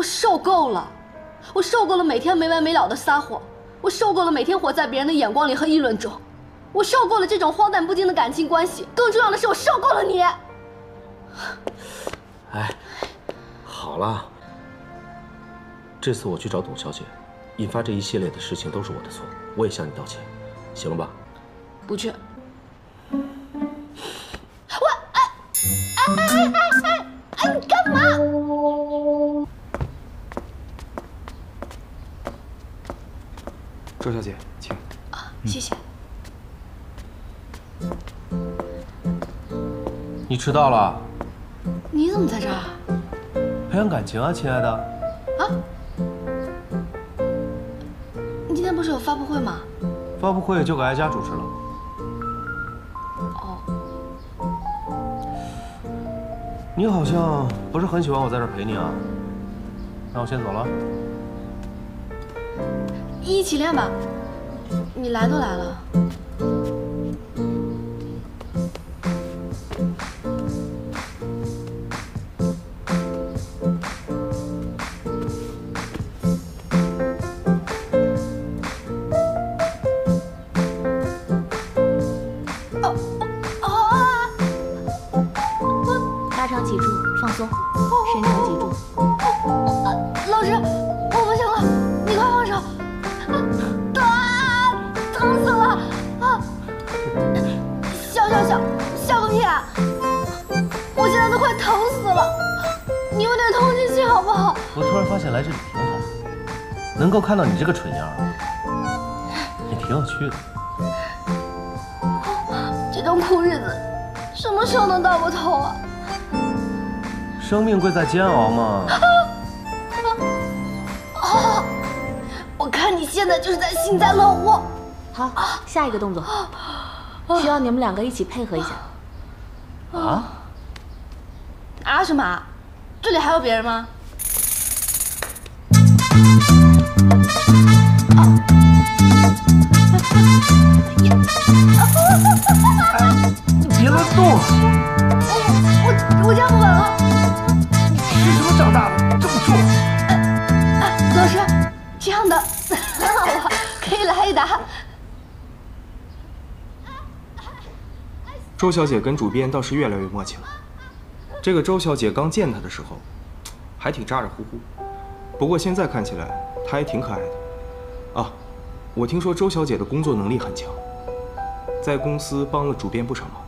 我受够了，我受够了每天没完没了的撒谎，我受够了每天活在别人的眼光里和议论中，我受够了这种荒诞不经的感情关系。更重要的是，我受够了你。哎，好了，这次我去找董小姐，引发这一系列的事情都是我的错，我也向你道歉，行了吧？不去。我哎哎哎哎哎哎！你干嘛？周小姐，请。啊，谢谢。你迟到了。你怎么在这儿？培养感情啊，亲爱的。啊？你今天不是有发布会吗？发布会就给哀家主持了。哦。你好像不是很喜欢我在这陪你啊？那我先走了。一起练吧。你来都来了。够看到你这个蠢样，也挺有趣的。这种苦日子，什么时候能到过头啊？生命贵在煎熬嘛。啊！我看你现在就是在幸灾乐祸。好，下一个动作，需要你们两个一起配合一下。啊？啊什么？这里还有别人吗？你别乱动！我我我站不稳了。你什么长大了这么重？老师，这样的很好了，可以来一打。周小姐跟主编倒是越来越默契了。这个周小姐刚见她的时候，还挺咋咋呼呼，不过现在看起来，她也挺可爱的。啊，我听说周小姐的工作能力很强。在公司帮了主编不少忙。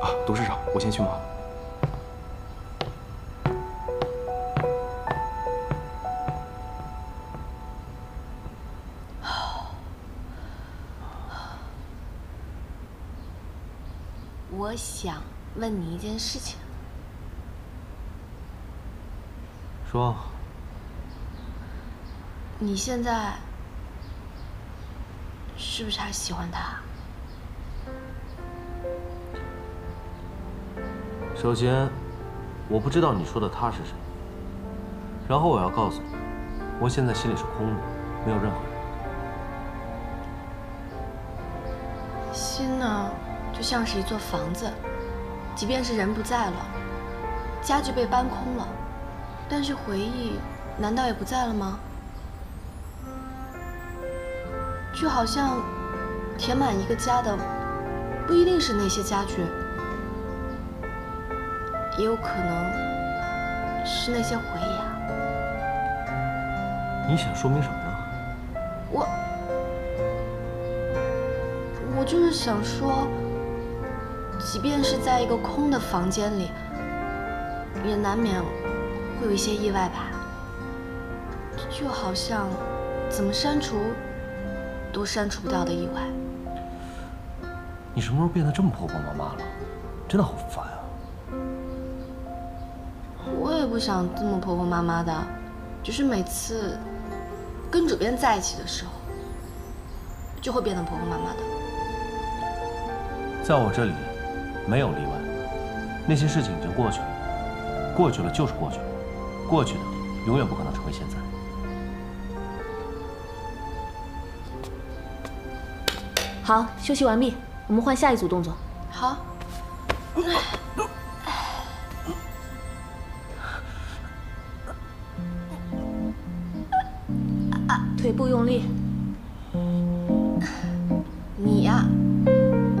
啊，董事长，我先去忙。我想问你一件事情。说。你现在。是不是还喜欢他？首先，我不知道你说的他是谁。然后我要告诉你，我现在心里是空的，没有任何人。心呢，就像是一座房子，即便是人不在了，家具被搬空了，但是回忆难道也不在了吗？就好像填满一个家的，不一定是那些家具，也有可能是那些回忆啊。你想说明什么呢？我，我就是想说，即便是在一个空的房间里，也难免会有一些意外吧。就好像怎么删除。都删除不掉的意外。你什么时候变得这么婆婆妈妈了？真的好烦啊！我也不想这么婆婆妈妈的，只是每次跟主编在一起的时候，就会变得婆婆妈妈的。在我这里，没有例外。那些事情已经过去了，过去了就是过去了，过去的永远不可能成为现在。好休息完毕我们换下一组动作。好。腿部用力。你呀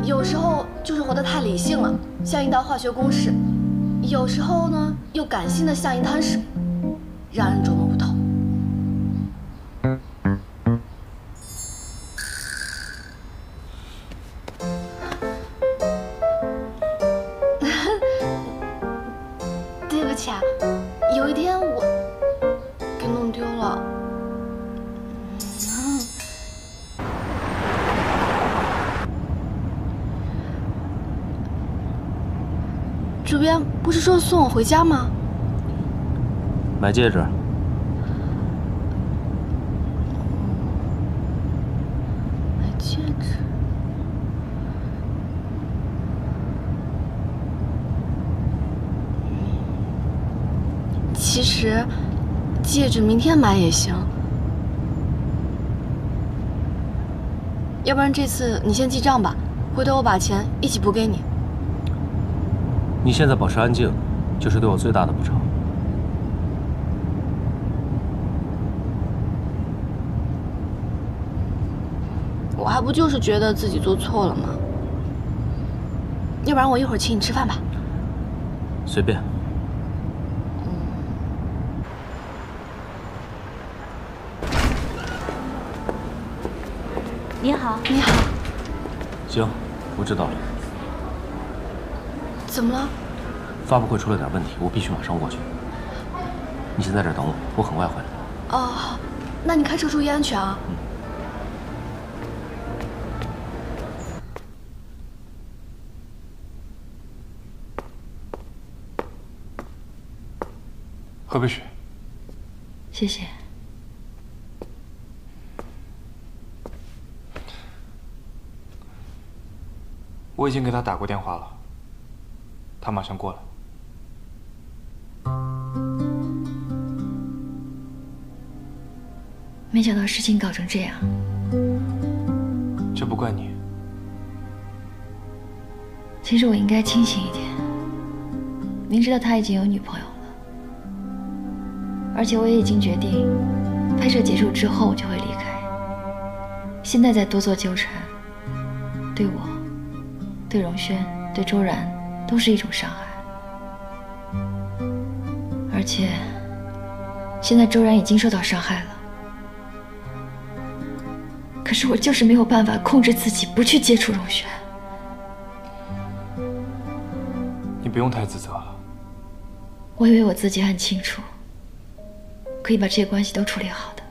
有时候就是活得太理性了像一道化学公式。有时候呢又感性的像一滩水让人琢磨回家吗？买戒指，买戒指。其实，戒指明天买也行。要不然这次你先记账吧，回头我把钱一起补给你。你现在保持安静，就是对我最大的补偿。我还不就是觉得自己做错了吗？要不然我一会儿请你吃饭吧。随便。你好，你好，行，我知道了。怎么了？发布会出了点问题，我必须马上过去。你先在这儿等我，我很快回来。哦，好，那你开车注意安全啊。喝杯水。谢谢。我已经给他打过电话了，他马上过来。没想到事情搞成这样，这不怪你。其实我应该清醒一点。明知道他已经有女朋友了，而且我也已经决定，拍摄结束之后我就会离开。现在再多做纠缠，对我、对荣轩、对周然都是一种伤害。而且，现在周然已经受到伤害了。可是我就是没有办法控制自己不去接触荣轩。你不用太自责了。我以为我自己很清楚，可以把这些关系都处理好的。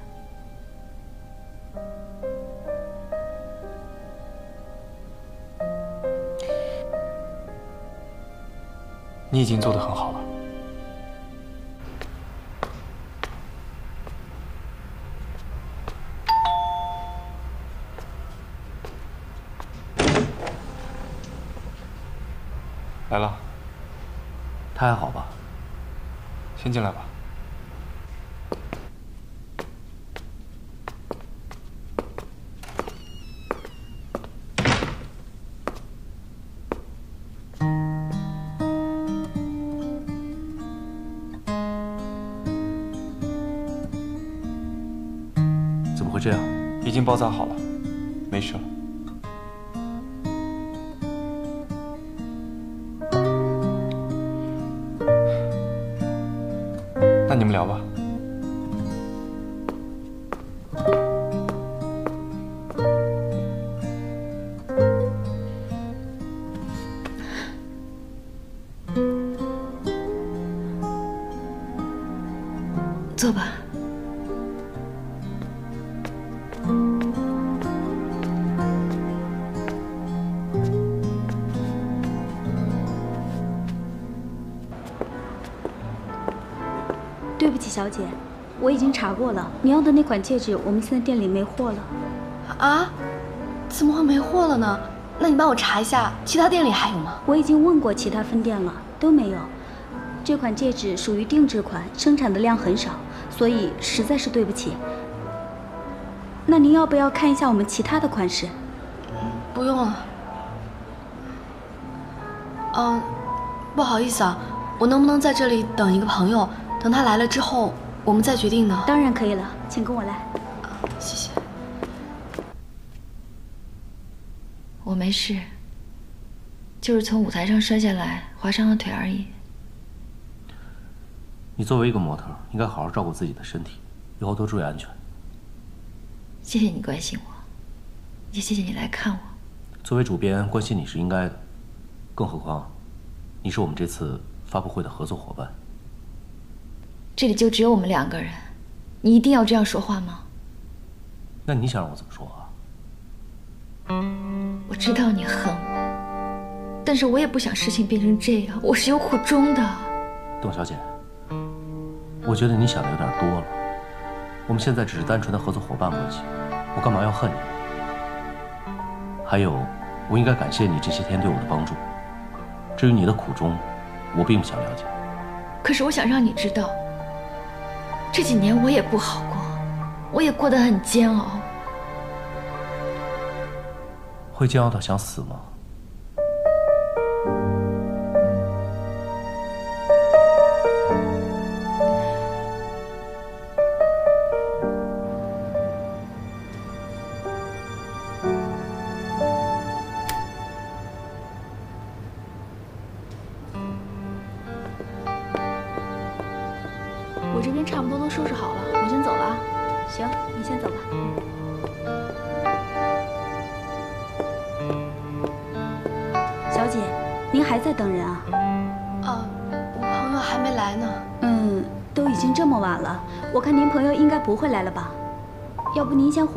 你已经做得很好对不起，小姐，我已经查过了，你要的那款戒指，我们现在店里没货了。啊？怎么会没货了呢？那你帮我查一下，其他店里还有吗？我已经问过其他分店了，都没有。这款戒指属于定制款，生产的量很少，所以实在是对不起。那您要不要看一下我们其他的款式？不用了。嗯，不好意思啊，我能不能在这里等一个朋友？等他来了之后，我们再决定呢？当然可以了，请跟我来。谢谢。我没事，就是从舞台上摔下来，划伤了腿而已。你作为一个模特，应该好好照顾自己的身体，以后多注意安全。谢谢你关心我，也谢谢你来看我。作为主编，关心你是应该的，更何况，你是我们这次发布会的合作伙伴。这里就只有我们两个人，你一定要这样说话吗？那你想让我怎么说啊？我知道你恨我，但是我也不想事情变成这样，我是有苦衷的。董小姐，我觉得你想的有点多了。我们现在只是单纯的合作伙伴关系，我干嘛要恨你？还有，我应该感谢你这些天对我的帮助。至于你的苦衷，我并不想了解。可是我想让你知道，这几年我也不好过，我也过得很煎熬。会煎熬到想死吗？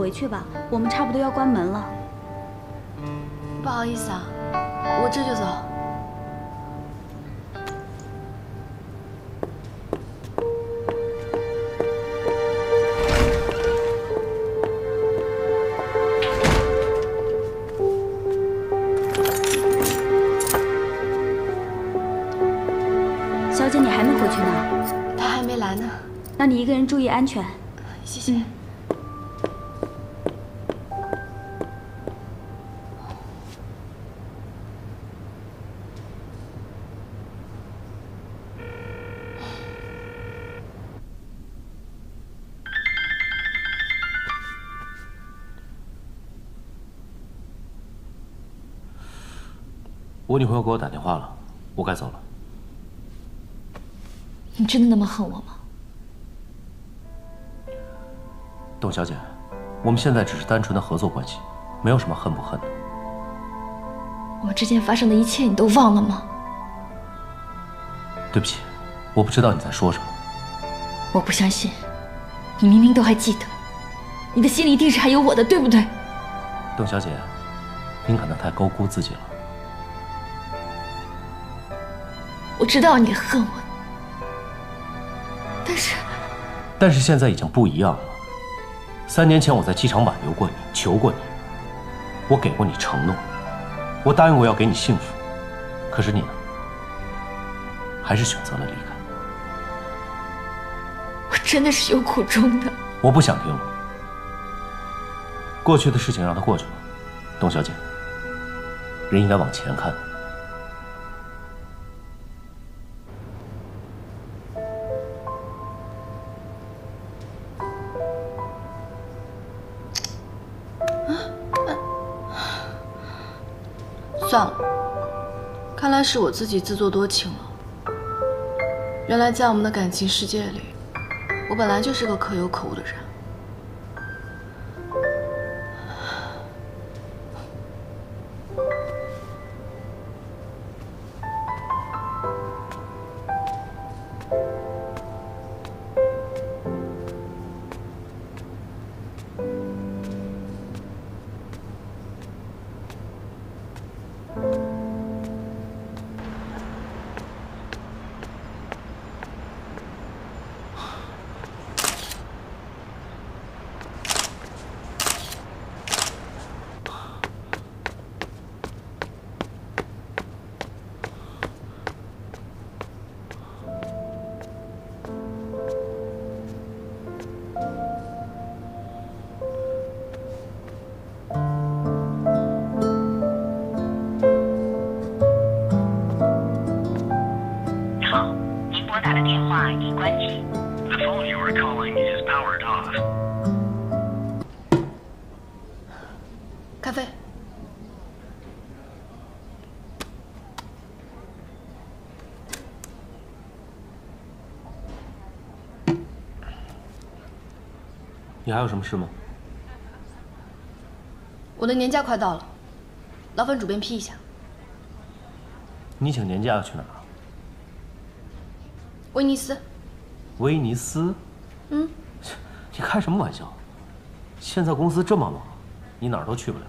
回去吧，我们差不多要关门了。不好意思啊，我这就走。小姐，你还没回去呢？他还没来呢。那你一个人注意安全。谢谢。我女朋友给我打电话了，我该走了。你真的那么恨我吗？董小姐，我们现在只是单纯的合作关系，没有什么恨不恨的。我们之间发生的一切你都忘了吗？对不起，我不知道你在说什么。我不相信，你明明都还记得，你的心里一定是还有我的，对不对？董小姐，您可能太高估自己了。我知道你恨我，但是，但是现在已经不一样了。三年前我在机场挽留过你，求过你，我给过你承诺，我答应过要给你幸福，可是你呢？还是选择了离开。我真的是有苦衷的。我不想听了。过去的事情让它过去吧，董小姐，人应该往前看。来是我自己自作多情了。原来在我们的感情世界里，我本来就是个可有可无的人。还有什么事吗？我的年假快到了，劳烦主编批一下。你请年假要去哪儿？威尼斯。威尼斯？嗯，你开什么玩笑？现在公司这么忙，你哪儿都去不了。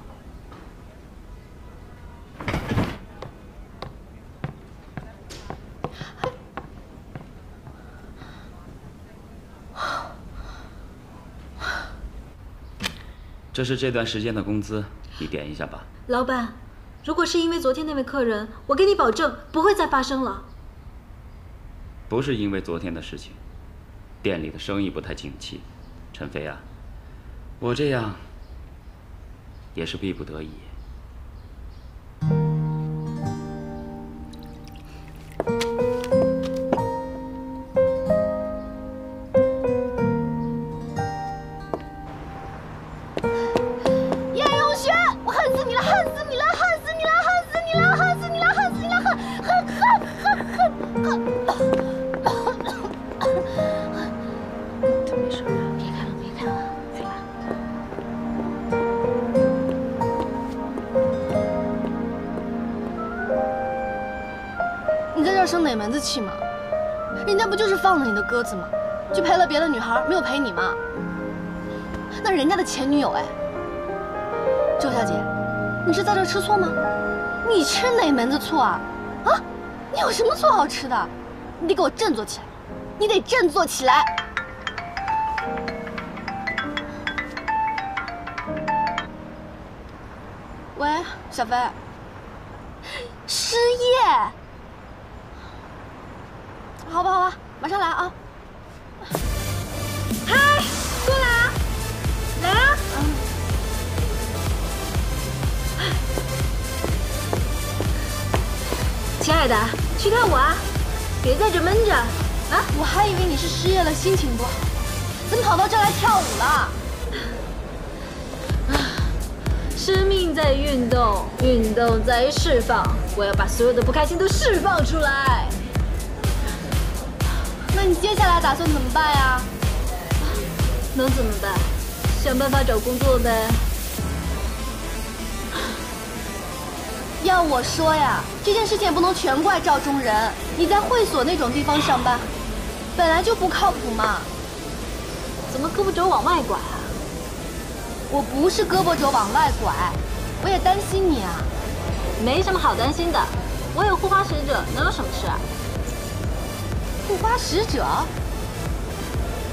这是这段时间的工资，你点一下吧。老板，如果是因为昨天那位客人，我给你保证不会再发生了。不是因为昨天的事情，店里的生意不太景气，陈飞啊，我这样也是逼不得已。生哪门子气嘛？人家不就是放了你的鸽子吗？去陪了别的女孩，没有陪你吗？那人家的前女友哎，周小姐，你是在这吃醋吗？你吃哪门子醋啊？啊，你有什么醋好吃的？你得给我振作起来，你得振作起来。喂，小飞，失业？好吧，好吧，马上来啊！嗨，过来啊，来啊！亲爱的，去看我啊！别在这闷着啊！我还以为你是失业了，心情不好，怎么跑到这儿来跳舞了？生命在运动，运动在释放。我要把所有的不开心都释放出来。那你接下来打算怎么办呀？能怎么办？想办法找工作呗。要我说呀，这件事情也不能全怪赵中仁。你在会所那种地方上班，本来就不靠谱嘛。怎么胳膊肘往外拐啊？我不是胳膊肘往外拐，我也担心你啊。没什么好担心的，我有护花使者，能有什么事啊？护花使者？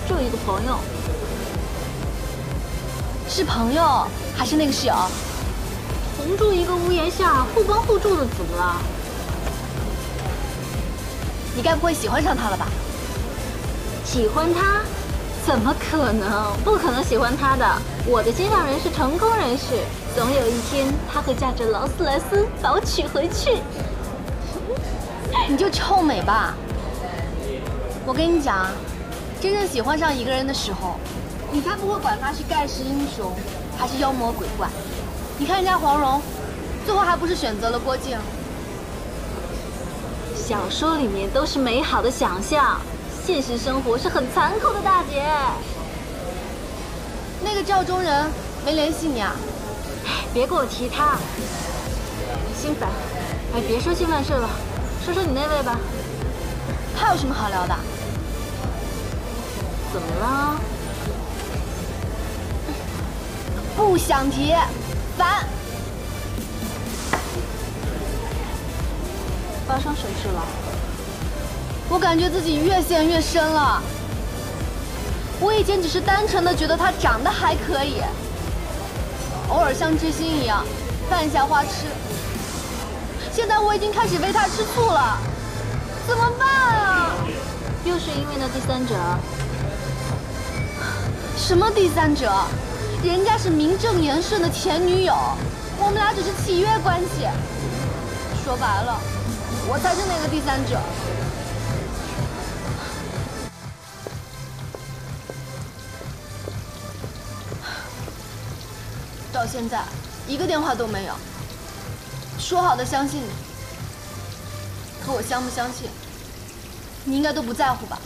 就一个朋友。是朋友还是那个室友？同住一个屋檐下，互帮互助的，怎么了？你该不会喜欢上他了吧？喜欢他？怎么可能？不可能喜欢他的。我的心上人是成功人士，总有一天他会驾着劳斯莱斯把我娶回去。你就臭美吧！我跟你讲，真正喜欢上一个人的时候，你才不会管他是盖世英雄还是妖魔鬼怪。你看人家黄蓉，最后还不是选择了郭靖？小说里面都是美好的想象，现实生活是很残酷的，大姐。那个赵忠仁没联系你啊？别给我提他，心烦。哎，别说心烦事了，说说你那位吧。他有什么好聊的？怎么了？不想提，烦。发生什么事了？我感觉自己越陷越深了。我以前只是单纯的觉得他长得还可以，偶尔像知心一样犯下花痴。现在我已经开始为他吃醋了，怎么办啊？又是因为那第三者？什么第三者？人家是名正言顺的前女友，我们俩只是契约关系。说白了，我才是那个第三者。到现在，一个电话都没有。说好的相信你，可我相不相信，你应该都不在乎吧？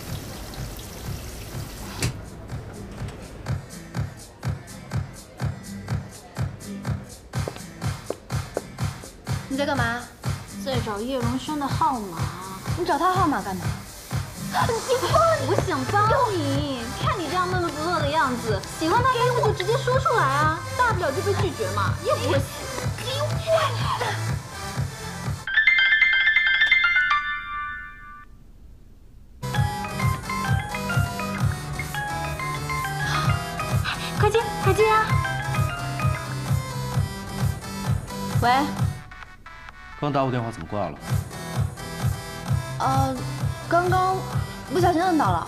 你在干嘛？在找叶荣轩的号码。你找他号码干嘛？你放！我想帮你，看你这样闷闷不乐的样子，喜欢他干脆就直接说出来啊，大不了就被拒绝嘛，又不会死。给我！快接，快接啊！喂。刚打我电话怎么挂了？呃，刚刚不小心摁到了。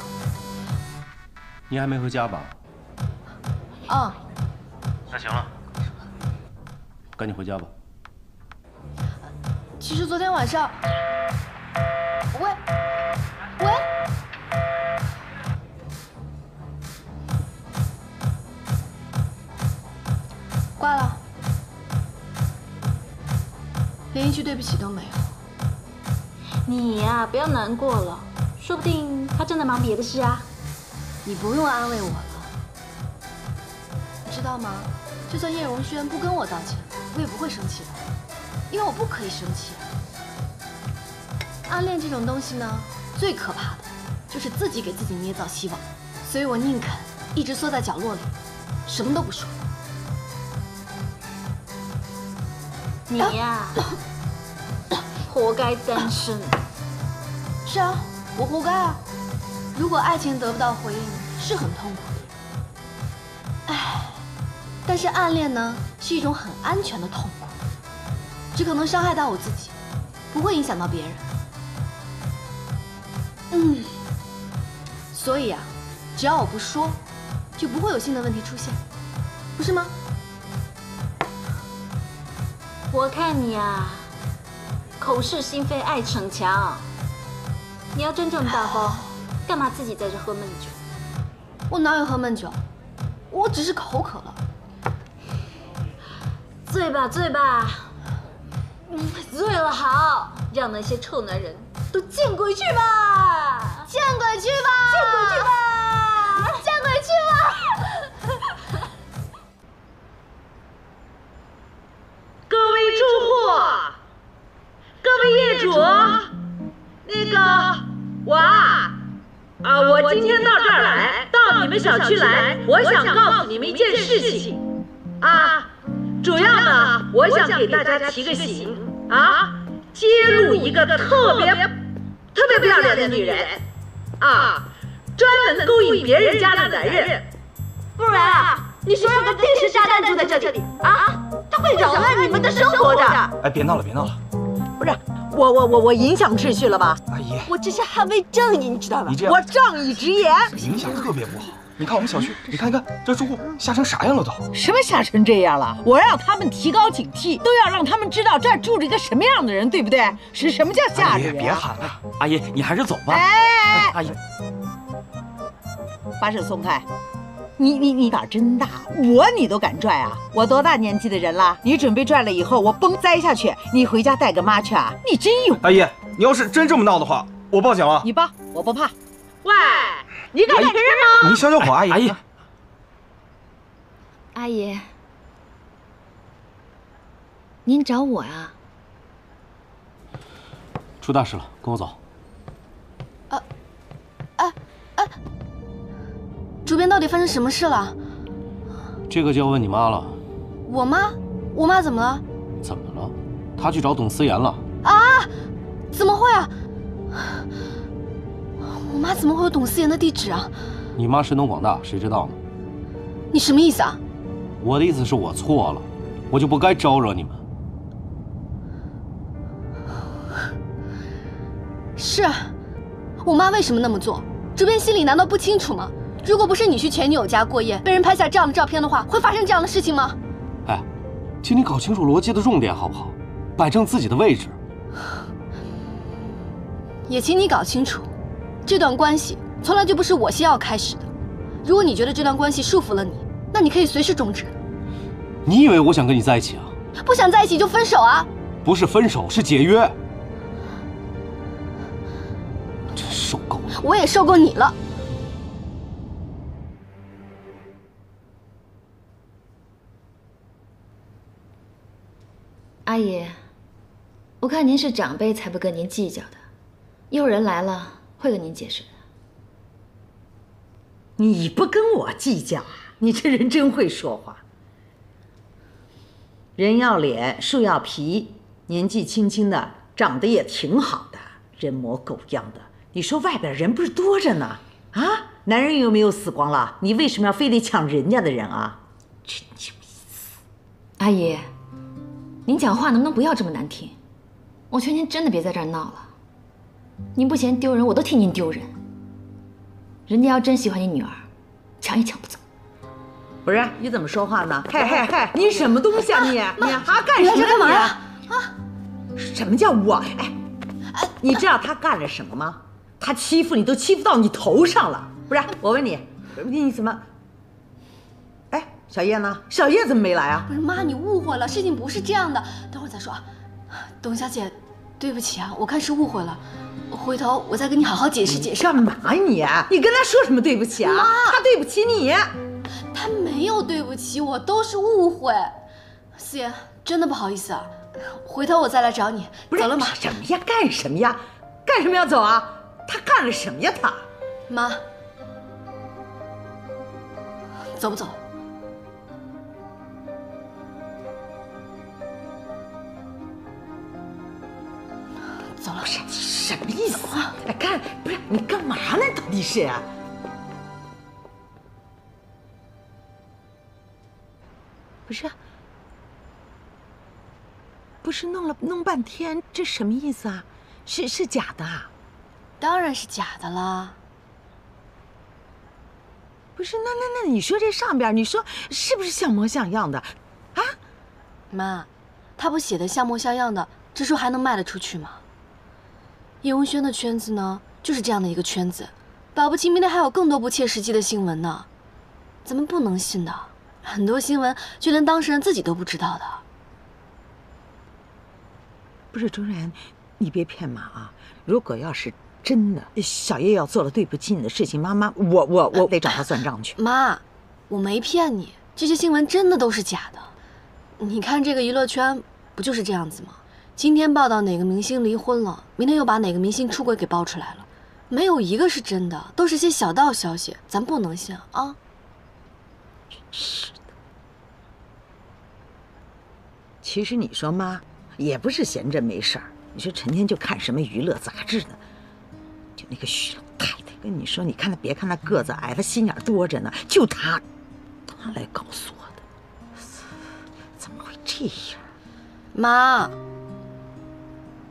你还没回家吧？啊。那行了，赶紧回家吧。其实昨天晚上，喂，喂，连一句对不起都没有。你呀，不要难过了，说不定他正在忙别的事啊。你不用安慰我了，你知道吗？就算叶荣轩不跟我道歉，我也不会生气的，因为我不可以生气。暗恋这种东西呢，最可怕的就是自己给自己捏造希望，所以我宁肯一直缩在角落里，什么都不说。你呀，活该单身。是啊，我活该啊！如果爱情得不到回应，是很痛苦的。唉，但是暗恋呢，是一种很安全的痛苦，只可能伤害到我自己，不会影响到别人。嗯，所以啊，只要我不说，就不会有新的问题出现，不是吗？我看你啊，口是心非，爱逞强。你要真正大方，干嘛自己在这喝闷酒？我哪有喝闷酒？我只是口渴了。醉吧醉吧，醉了好，让那些臭男人都见鬼去吧！见鬼去吧！见鬼去吧！见鬼去吧！我今天到这儿来，到你们小区来，我想告诉你们一件事情，啊，主要呢，我想给大家提个醒，啊，揭露一个特别特别不要脸的女人，啊，专门勾引别人家的男人，不然啊，你说有个定时炸弹住在这里啊，他会扰乱你们的生活的。哎，别闹了，别闹了。不是，我我我我影响秩序了吧？阿姨，我这是捍卫正义，你知道吧？你这样我仗义直言，影响特别不好。你看我们小区，你看看这住户吓成啥样了都？什么吓成这样了？我让他们提高警惕，都要让他们知道这儿住着一个什么样的人，对不对？是什么叫吓着人？别喊了，阿姨，你还是走吧。哎，阿姨，把手松开！你你你胆真大，我你都敢拽啊！我多大年纪的人了？你准备拽了以后，我崩栽下去，你回家带个妈去啊？你真有！阿姨，你要是真这么闹的话，我报警了。你报，我不怕。喂，你敢承认吗？你消消火，阿姨。阿姨，阿姨，您找我啊？出大事了，跟我走。主编到底发生什么事了？这个就要问你妈了。我妈？我妈怎么了？怎么了？她去找董思妍了。啊？怎么会啊？我妈怎么会有董思妍的地址啊？你妈神通广大，谁知道呢？你什么意思啊？我的意思是我错了，我就不该招惹你们。是，我妈为什么那么做？主编心里难道不清楚吗？如果不是你去前女友家过夜，被人拍下这样的照片的话，会发生这样的事情吗？哎，请你搞清楚逻辑的重点好不好？摆正自己的位置。也请你搞清楚，这段关系从来就不是我先要开始的。如果你觉得这段关系束缚了你，那你可以随时终止。你以为我想跟你在一起啊？不想在一起就分手啊！不是分手，是解约。真受够了！我也受够你了。阿姨，我看您是长辈，才不跟您计较的。一会儿人来了，会跟您解释的。你不跟我计较啊？你这人真会说话。人要脸，树要皮，年纪轻轻的，长得也挺好的，人模狗样的。你说外边人不是多着呢？啊，男人又没有死光了，你为什么要非得抢人家的人啊？真有意思。阿姨，您讲话能不能不要这么难听？我劝您真的别在这儿闹了。您不嫌丢人，我都替您丢人。人家要真喜欢你女儿，抢也抢不走。不是你怎么说话呢？嘿嘿嘿，你什么东西啊你？你啊干什么？你干嘛呀？啊？什么叫我？哎，你知道他干了什么吗？他欺负你都欺负到你头上了。不是，我问你，你怎么？哎，小叶呢？小叶怎么没来啊？不是妈，你误会了，事情不是这样的。等会儿再说啊。董小姐，对不起啊，我看是误会了。回头我再跟你好好解释解释。干嘛呀你？你跟他说什么对不起啊？妈，他对不起你。他没有对不起我，都是误会。四爷，真的不好意思啊，回头我再来找你。不是走了吗？什么呀？干什么呀？干什么要走啊？他干了什么呀？他妈，走不走？走了。什什么意思啊？哎，干不是你干嘛呢？到底是？啊不是，不是弄了弄半天，这什么意思啊？是是假的啊？当然是假的啦。不是，那那那，你说这上边，你说是不是像模像样的？啊？妈，他不写的像模像样的，这书还能卖得出去吗？叶文轩的圈子呢，就是这样的一个圈子，保不齐明天还有更多不切实际的新闻呢，咱们不能信的。很多新闻就连当事人自己都不知道的。不是周然，你别骗妈啊！如果要是真的，小叶要做了对不起你的事情，妈妈，我我我得找他算账去。妈，我没骗你，这些新闻真的都是假的。你看这个娱乐圈不就是这样子吗？今天报道哪个明星离婚了，明天又把哪个明星出轨给爆出来了，没有一个是真的，都是些小道消息，咱不能信啊！真是的。其实你说妈也不是闲着没事儿，你说成天就看什么娱乐杂志呢？就那个徐老太太，跟你说，你看她，别看她个子矮，她心眼多着呢。就她，她来告诉我的，怎么会这样？妈，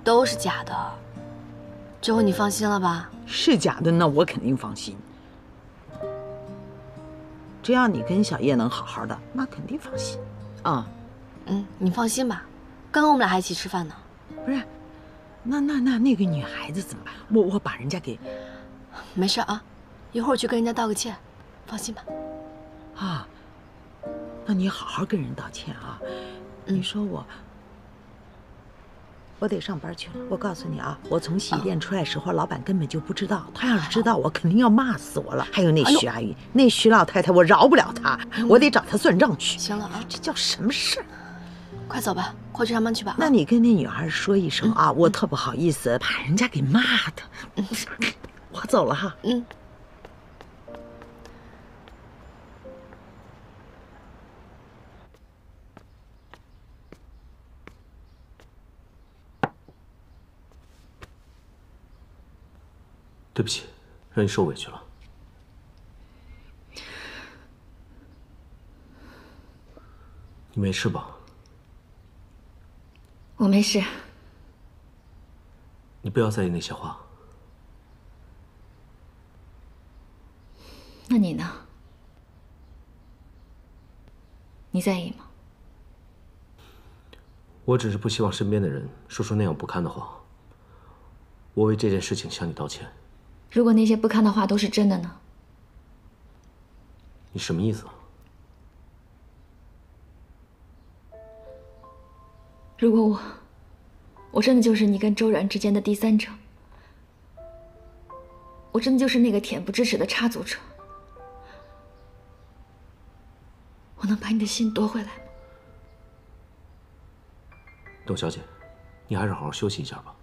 都是假的，这回你放心了吧？是假的，那我肯定放心。只要你跟小叶能好好的，妈肯定放心。啊。嗯，你放心吧，刚刚我们俩还一起吃饭呢。不是，那那那那个女孩子怎么办？我我把人家给……没事啊，一会儿我去跟人家道个歉，放心吧。啊，那你好好跟人道歉啊！你说我，我得上班去了。我告诉你啊，我从洗衣店出来时候，老板根本就不知道。他要是知道，我肯定要骂死我了。还有那徐阿姨，那徐老太太，我饶不了她，我得找她算账去。行了啊，这叫什么事儿？快走吧，快去上班去吧。那你跟那女孩说一声啊，我特不好意思把人家给骂的。我走了哈。嗯。对不起，让你受委屈了。你没事吧？我没事。你不要在意那些话。那你呢？你在意吗？我只是不希望身边的人说出那样不堪的话。我为这件事情向你道歉。如果那些不堪的话都是真的呢？你什么意思啊？如果我，我真的就是你跟周然之间的第三者，我真的就是那个恬不知耻的插足者，我能把你的心夺回来吗？董小姐，你还是好好休息一下吧。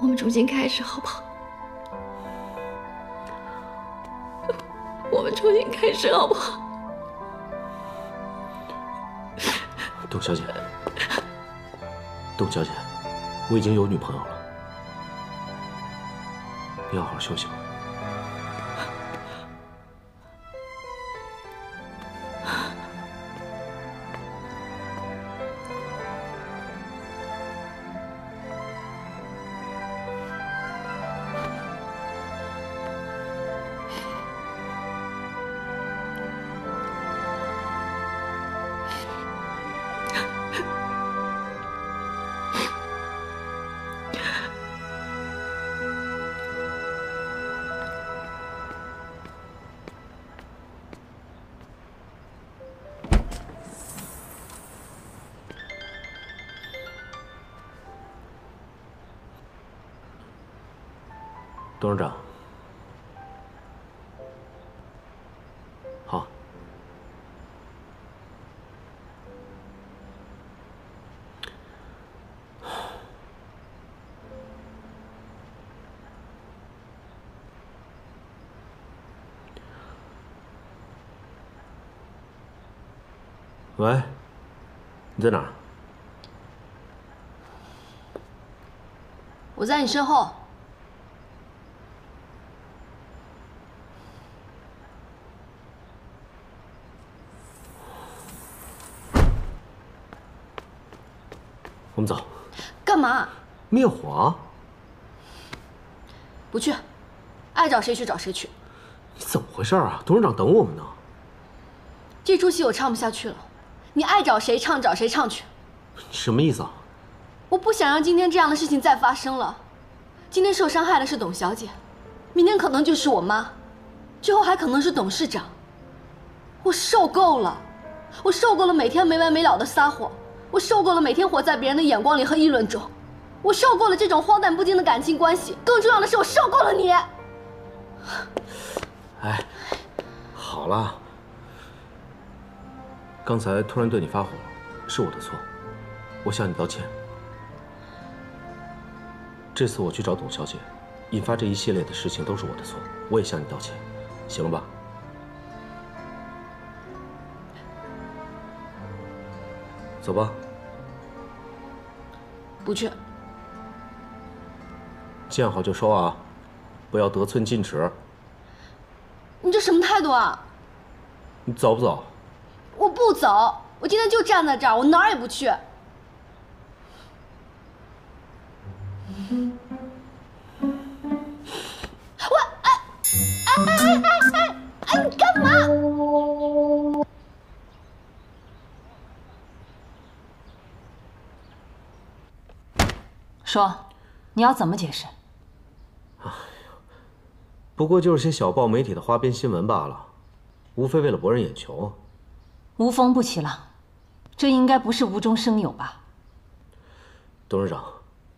我们重新开始好不好？我们重新开始好不好？董小姐，董小姐，我已经有女朋友了，你好好休息吧。你在哪儿？我在你身后。我们走。干嘛？灭火啊！不去，爱找谁去找谁去。你怎么回事啊？董事长等我们呢。这出戏我唱不下去了，你爱找谁唱找谁唱去。你什么意思啊？我不想让今天这样的事情再发生了。今天受伤害的是董小姐，明天可能就是我妈，最后还可能是董事长。我受够了，我受够了每天没完没了的撒谎。我受够了每天活在别人的眼光里和议论中，我受够了这种荒诞不经的感情关系。更重要的是，我受够了你。哎，好了，刚才突然对你发火，是我的错，我向你道歉。这次我去找董小姐，引发这一系列的事情都是我的错，我也向你道歉，行了吧？走吧。不去。见好就收啊，不要得寸进尺。你这什么态度啊？你走不走？我不走，我今天就站在这儿，我哪儿也不去。我哎哎哎哎哎哎！你干嘛？说，你要怎么解释？不过就是些小报媒体的花边新闻罢了，无非为了博人眼球。无风不起浪，这应该不是无中生有吧？董事长，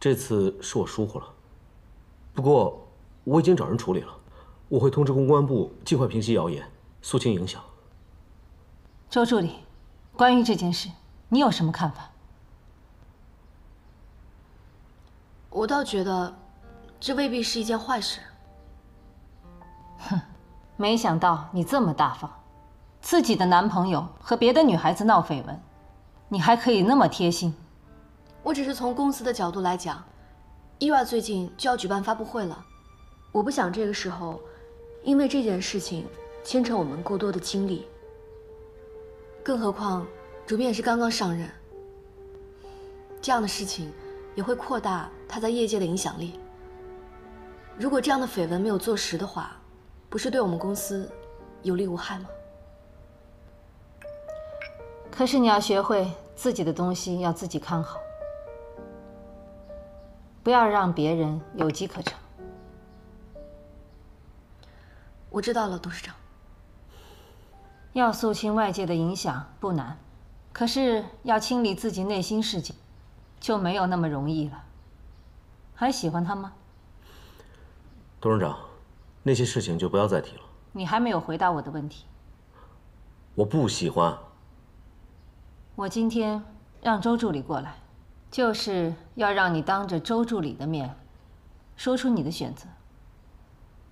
这次是我疏忽了，不过我已经找人处理了，我会通知公关部尽快平息谣言，肃清影响。周助理，关于这件事，你有什么看法？我倒觉得，这未必是一件坏事。哼，没想到你这么大方，自己的男朋友和别的女孩子闹绯闻，你还可以那么贴心。我只是从公司的角度来讲，伊娃最近就要举办发布会了，我不想这个时候，因为这件事情牵扯我们过多的精力。更何况，主编也是刚刚上任，这样的事情。也会扩大他在业界的影响力。如果这样的绯闻没有坐实的话，不是对我们公司有利无害吗？可是你要学会自己的东西要自己看好，不要让别人有机可乘。我知道了，董事长。要肃清外界的影响不难，可是要清理自己内心世界，就没有那么容易了。还喜欢他吗？董事长，那些事情就不要再提了。你还没有回答我的问题。我不喜欢。我今天让周助理过来，就是要让你当着周助理的面，说出你的选择。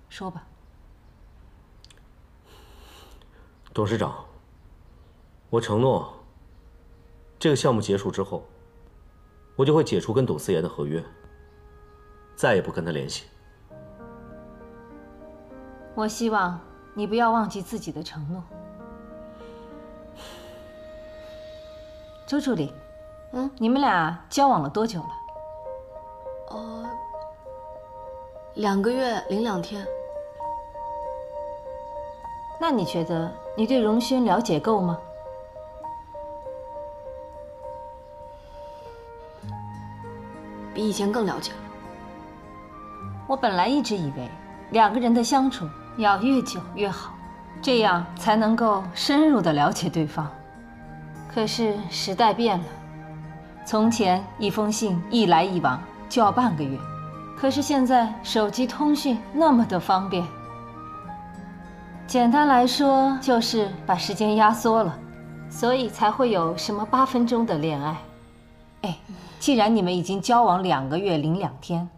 说吧。董事长，我承诺，这个项目结束之后，我就会解除跟董思妍的合约，再也不跟他联系。我希望你不要忘记自己的承诺。周助理，嗯，你们俩交往了多久了？呃，两个月零两天。那你觉得你对荣轩了解够吗？比以前更了解了。我本来一直以为两个人的相处要越久越好，这样才能够深入的了解对方。可是时代变了，从前一封信一来一往就要半个月，可是现在手机通讯那么的方便。简单来说，就是把时间压缩了，所以才会有什么八分钟的恋爱。哎，既然你们已经交往两个月零两天，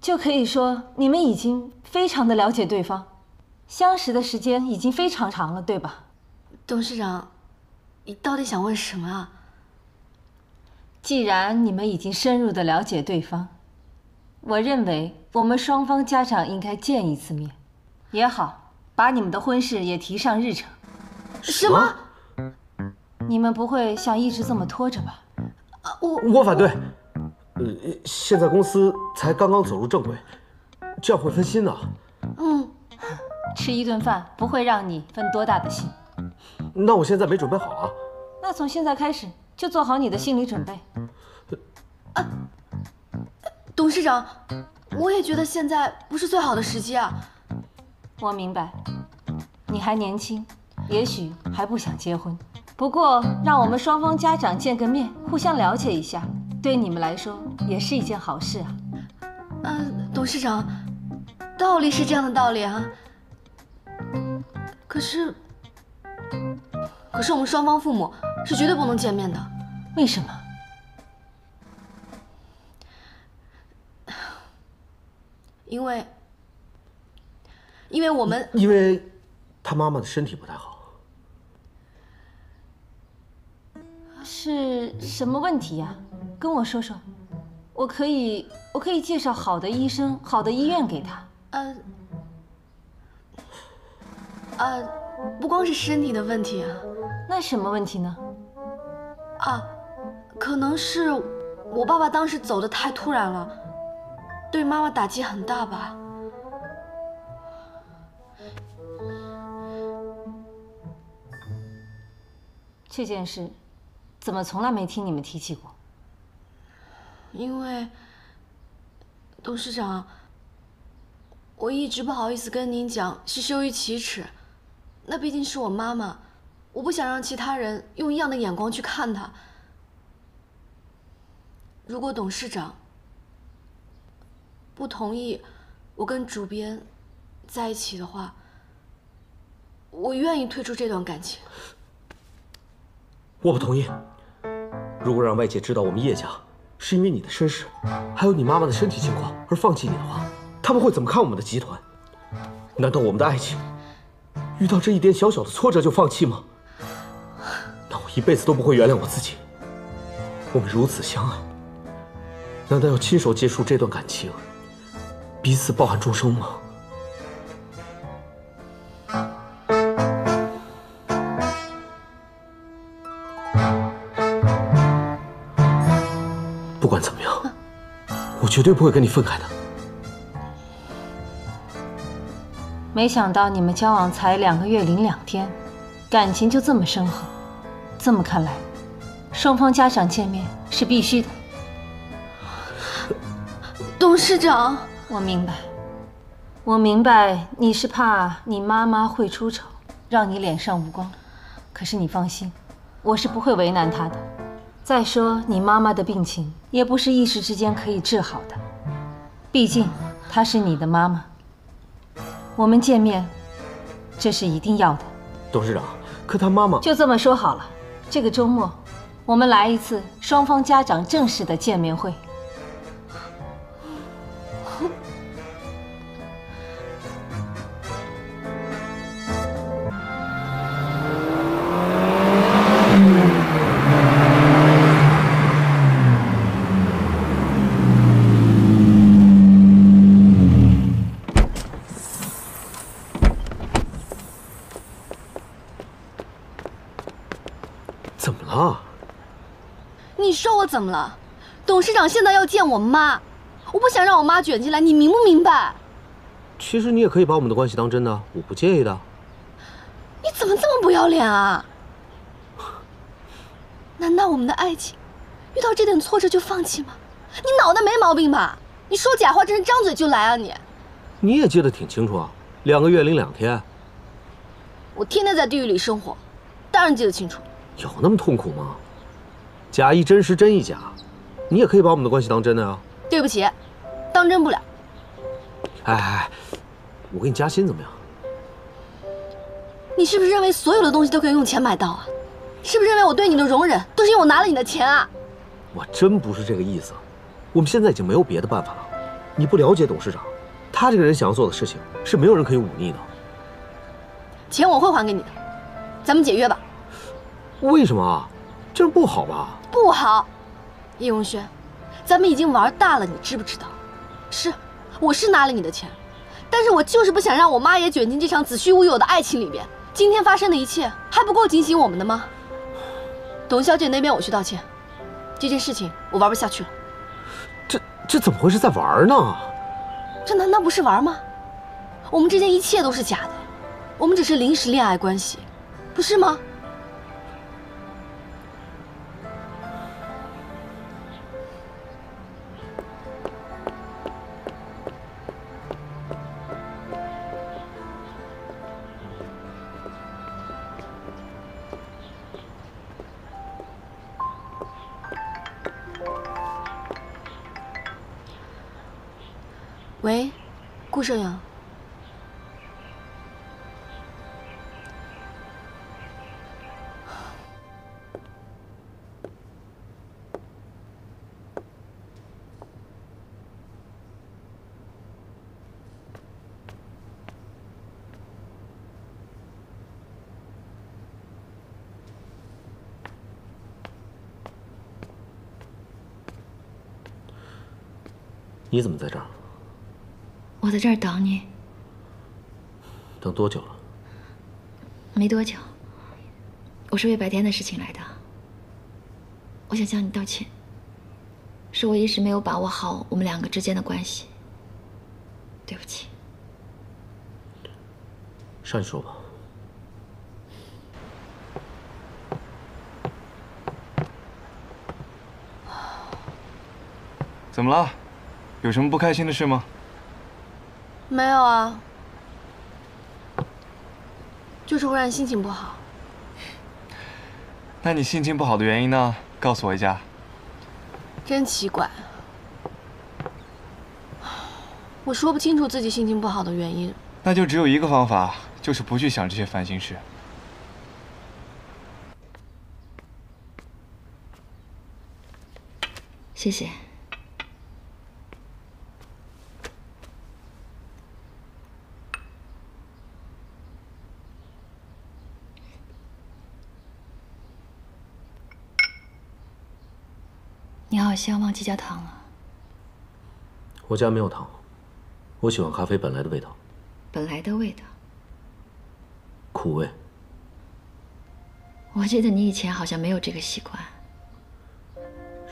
就可以说你们已经非常的了解对方，相识的时间已经非常长了，对吧？董事长，你到底想问什么啊？既然你们已经深入的了解对方，我认为我们双方家长应该见一次面，也好。把你们的婚事也提上日程。什么？你们不会想一直这么拖着吧？我我反对。呃，现在公司才刚刚走入正轨，这样会分心的。嗯，吃一顿饭不会让你分多大的心。那我现在没准备好啊。那从现在开始就做好你的心理准备。啊，董事长，我也觉得现在不是最好的时机啊。我明白，你还年轻，也许还不想结婚。不过，让我们双方家长见个面，互相了解一下，对你们来说也是一件好事啊。嗯，董事长，道理是这样的道理啊。可是，可是我们双方父母是绝对不能见面的。为什么？因为。因为我们，因为他妈妈的身体不太好，是什么问题呀？跟我说说，我可以，我可以介绍好的医生、好的医院给他。呃，呃，不光是身体的问题啊，那什么问题呢？啊，可能是我爸爸当时走的太突然了，对妈妈打击很大吧。这件事，怎么从来没听你们提起过？因为，董事长，我一直不好意思跟您讲，是羞于启齿。那毕竟是我妈妈，我不想让其他人用异样的眼光去看她。如果董事长不同意我跟主编在一起的话，我愿意退出这段感情。我不同意。如果让外界知道我们叶家是因为你的身世，还有你妈妈的身体情况而放弃你的话，他们会怎么看我们的集团？难道我们的爱情遇到这一点小小的挫折就放弃吗？那我一辈子都不会原谅我自己。我们如此相爱，难道要亲手结束这段感情，彼此抱憾终生吗？不管怎么样，我绝对不会跟你分开的。没想到你们交往才两个月零两天，感情就这么深厚。这么看来，双方家长见面是必须的。董事长，我明白，我明白你是怕你妈妈会出丑，让你脸上无光。可是你放心，我是不会为难她的。再说你妈妈的病情也不是一时之间可以治好的，毕竟她是你的妈妈。我们见面，这是一定要的。董事长，可他妈妈就这么说好了，这个周末我们来一次双方家长正式的见面会。怎么了？董事长现在要见我妈，我不想让我妈卷进来，你明不明白？其实你也可以把我们的关系当真的，我不介意的。你怎么这么不要脸啊？难道我们的爱情遇到这点挫折就放弃吗？你脑袋没毛病吧？你说假话真是张嘴就来啊你！你也记得挺清楚啊，两个月零两天。我天天在地狱里生活，当然记得清楚。有那么痛苦吗？假亦真实，真亦假，你也可以把我们的关系当真的啊。对不起，当真不了。哎哎，我给你加薪怎么样？你是不是认为所有的东西都可以用钱买到啊？是不是认为我对你的容忍都是因为我拿了你的钱啊？我真不是这个意思。我们现在已经没有别的办法了。你不了解董事长，他这个人想要做的事情是没有人可以忤逆的。钱我会还给你的，咱们解约吧。为什么啊？这样不好吧？不好，叶荣轩，咱们已经玩大了，你知不知道？是，我是拿了你的钱，但是我就是不想让我妈也卷进这场子虚乌有的爱情里面。今天发生的一切还不够警醒我们的吗？董小姐那边我去道歉，这件事情我玩不下去了。这这怎么会是在玩呢？这难道不是玩吗？我们之间一切都是假的，我们只是临时恋爱关系，不是吗？喂，顾摄影。你怎么在这儿？我在这儿等你，等多久了？没多久。我是为白天的事情来的。我想向你道歉，是我一时没有把握好我们两个之间的关系，对不起。上去说吧。怎么了？有什么不开心的事吗？没有啊，就是忽然心情不好。那你心情不好的原因呢？告诉我一下。真奇怪，我说不清楚自己心情不好的原因。那就只有一个方法，就是不去想这些烦心事。谢谢。你好像忘记加糖了。我家没有糖，我喜欢咖啡本来的味道。本来的味道。苦味。我记得你以前好像没有这个习惯。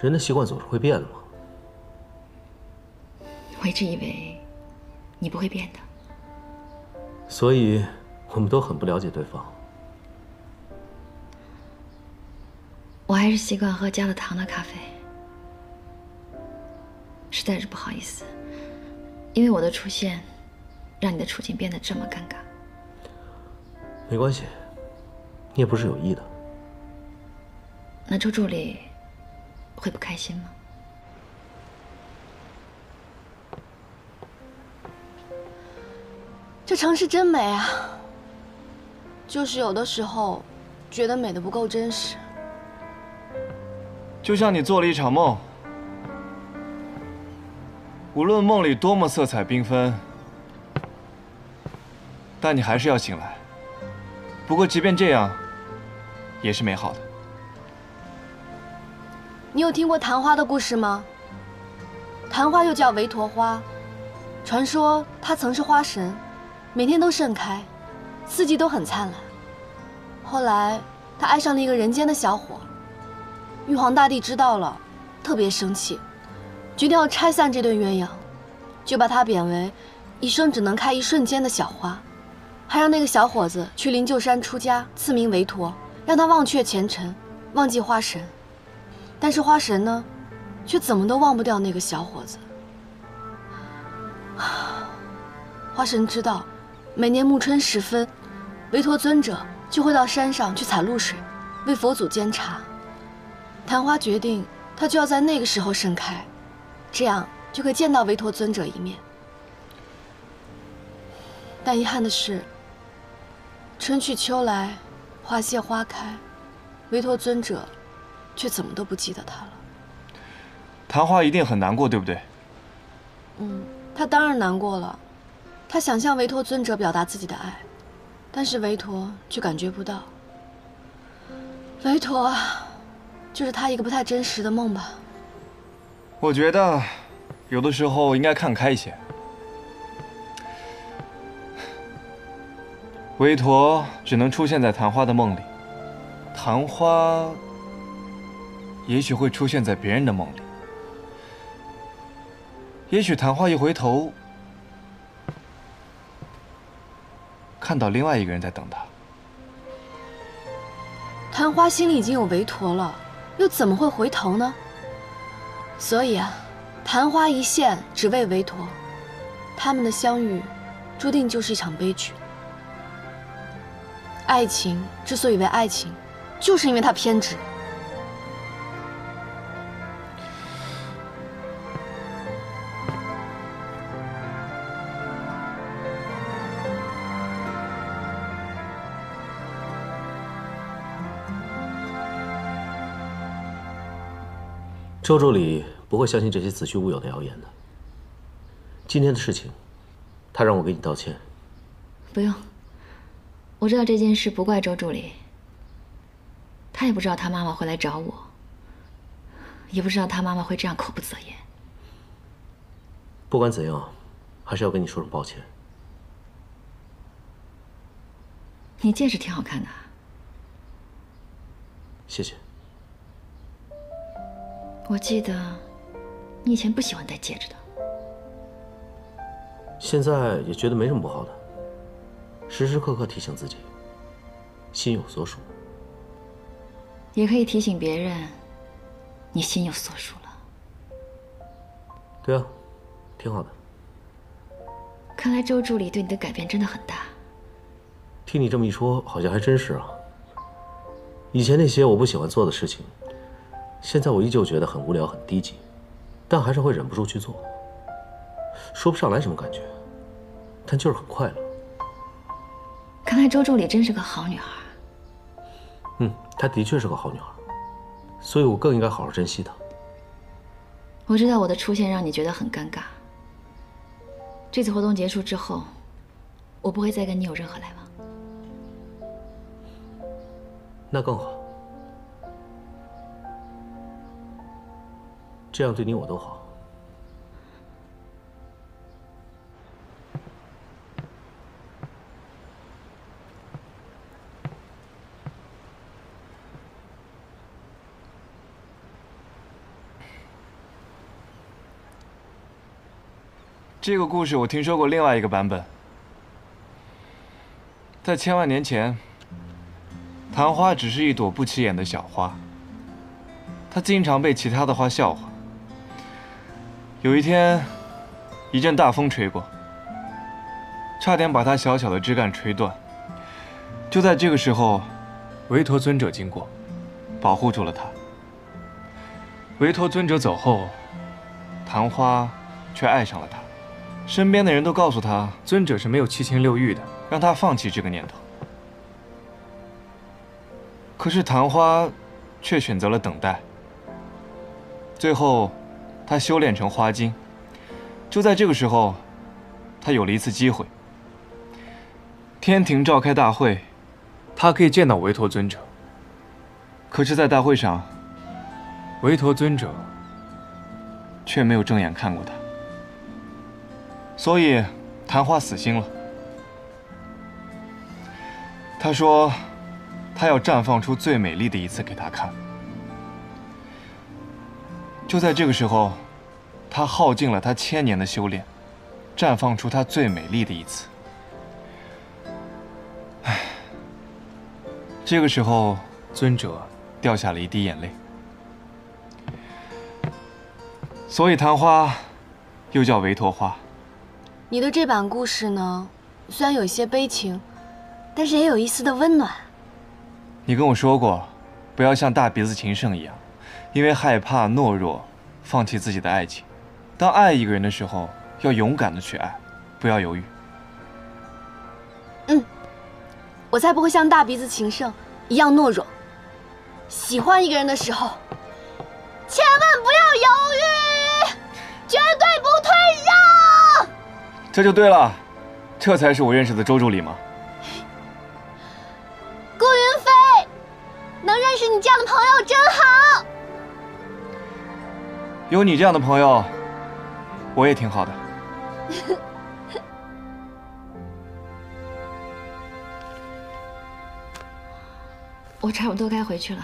人的习惯总是会变的嘛。我一直以为你不会变的。所以，我们都很不了解对方。我还是习惯喝加了糖的咖啡。实在是不好意思，因为我的出现，让你的处境变得这么尴尬。没关系，你也不是有意的。那周助理会不开心吗？这城市真美啊，就是有的时候觉得美的不够真实。就像你做了一场梦，无论梦里多么色彩缤纷，但你还是要醒来。不过，即便这样，也是美好的。你有听过昙花的故事吗？昙花又叫维陀花，传说它曾是花神，每天都盛开，四季都很灿烂。后来，它爱上了一个人间的小伙。玉皇大帝知道了，特别生气，决定要拆散这对鸳鸯，就把他贬为一生只能开一瞬间的小花，还让那个小伙子去灵鹫山出家，赐名维陀，让他忘却前尘，忘记花神。但是花神呢，却怎么都忘不掉那个小伙子。花神知道，每年暮春时分，维陀尊者就会到山上去采露水，为佛祖煎茶。昙花决定，它就要在那个时候盛开，这样就可以见到维陀尊者一面。但遗憾的是，春去秋来，花谢花开，维陀尊者却怎么都不记得他了。昙花一定很难过，对不对？嗯，他当然难过了。他想向维陀尊者表达自己的爱，但是维陀却感觉不到。维陀啊！就是他一个不太真实的梦吧。我觉得，有的时候应该看开一些。维陀只能出现在昙花的梦里，昙花也许会出现在别人的梦里。也许昙花一回头，看到另外一个人在等他。昙花心里已经有维陀了。又怎么会回头呢？所以啊，昙花一现，只为韦陀。他们的相遇，注定就是一场悲剧。爱情之所以为爱情，就是因为它偏执。周助理不会相信这些子虚乌有的谣言的。今天的事情，他让我给你道歉。不用，我知道这件事不怪周助理。他也不知道他妈妈会来找我，也不知道他妈妈会这样口不择言。不管怎样，还是要跟你说声抱歉。你戒指挺好看的。谢谢。我记得，你以前不喜欢戴戒指的。现在也觉得没什么不好的。时时刻刻提醒自己，心有所属。也可以提醒别人，你心有所属了。对啊，挺好的。看来周助理对你的改变真的很大。听你这么一说，好像还真是啊。以前那些我不喜欢做的事情。现在我依旧觉得很无聊、很低级，但还是会忍不住去做。说不上来什么感觉，但就是很快乐。看来周助理真是个好女孩。嗯，她的确是个好女孩，所以我更应该好好珍惜她。我知道我的出现让你觉得很尴尬。这次活动结束之后，我不会再跟你有任何来往。那更好。这样对你我都好。这个故事我听说过另外一个版本，在千万年前，昙花只是一朵不起眼的小花，它经常被其他的花笑话。有一天，一阵大风吹过，差点把它小小的枝干吹断。就在这个时候，维陀尊者经过，保护住了他。维陀尊者走后，昙花却爱上了他。身边的人都告诉他，尊者是没有七情六欲的，让他放弃这个念头。可是昙花却选择了等待。最后，他修炼成花精。就在这个时候，他有了一次机会。天庭召开大会，他可以见到维陀尊者。可是，在大会上，维陀尊者却没有正眼看过他。所以，昙花死心了。他说，他要绽放出最美丽的一次给他看。就在这个时候，他耗尽了他千年的修炼，绽放出他最美丽的一次。唉，这个时候，尊者掉下了一滴眼泪。所以，昙花又叫维陀花。你的这版故事呢，虽然有些悲情，但是也有一丝的温暖。你跟我说过，不要像大鼻子情圣一样，因为害怕懦弱，放弃自己的爱情。当爱一个人的时候，要勇敢的去爱，不要犹豫。嗯，我才不会像大鼻子情圣一样懦弱。喜欢一个人的时候，千万不要犹豫，绝对不退让。这就对了，这才是我认识的周助理吗？顾云飞，能认识你这样的朋友真好。有你这样的朋友，我也挺好的。我差不多该回去了。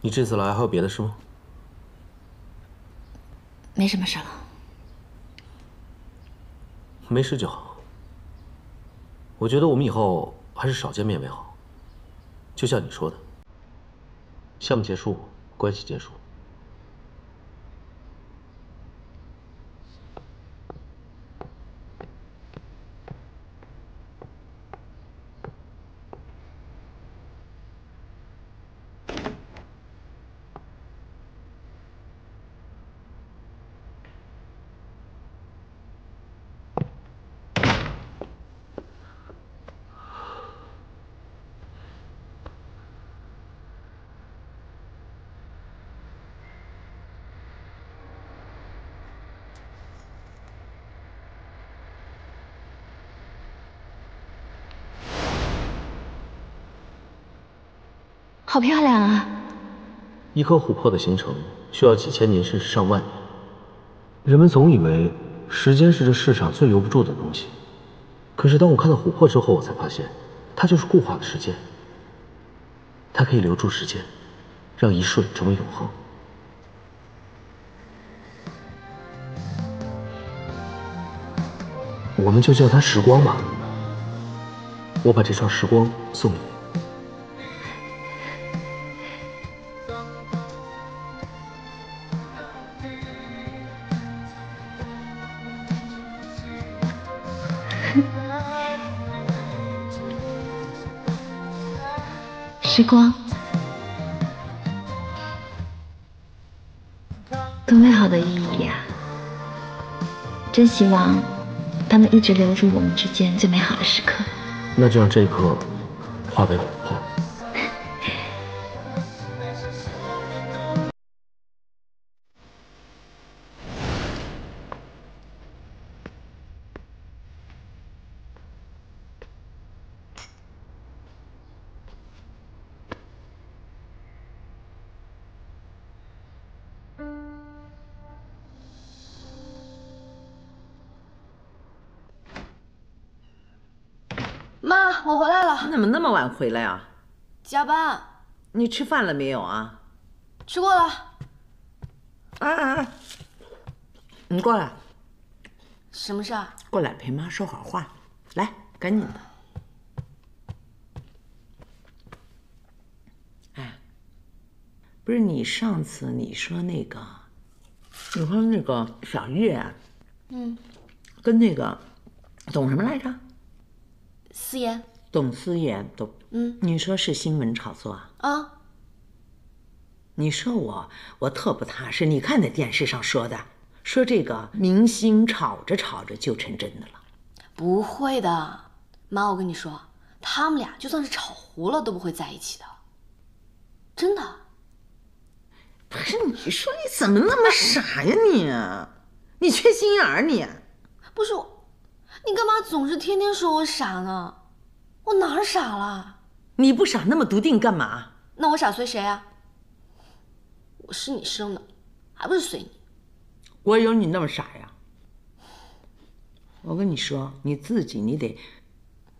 你这次来还有别的事吗？没什么事了。没事就好。我觉得我们以后还是少见面为好。就像你说的，项目结束，关系结束。好漂亮啊！一颗琥珀的形成需要几千年甚至上万年。人们总以为时间是这世上最留不住的东西，可是当我看到琥珀之后，我才发现，它就是固化的时间。它可以留住时间，让一瞬成为永恒。我们就叫它时光吧。我把这串时光送你。时光，多美好的意义呀！真希望他们一直留住我们之间最美好的时刻。那就让这一刻化为琥珀。妈，我回来了。你怎么那么晚回来啊？加班。你吃饭了没有啊？吃过了。啊啊！你过来。什么事儿？过来陪妈说会儿话。来，赶紧的。哎，不是你上次你说那个，你说那个小月，嗯，跟那个董什么来着？思妍。董思妍董，嗯，你说是新闻炒作啊？啊，你说我，我特不踏实。你看那电视上说的，说这个明星吵着吵着就成真的了。不会的，妈，我跟你说，他们俩就算是炒糊了都不会在一起的，真的。不是，你说你怎么那么傻呀你？你缺心眼儿你？不是，你干嘛总是天天说我傻呢？我哪儿傻了？你不傻那么笃定干嘛？那我傻随谁啊？我是你生的，还不是随你？我有你那么傻呀？我跟你说，你自己你得，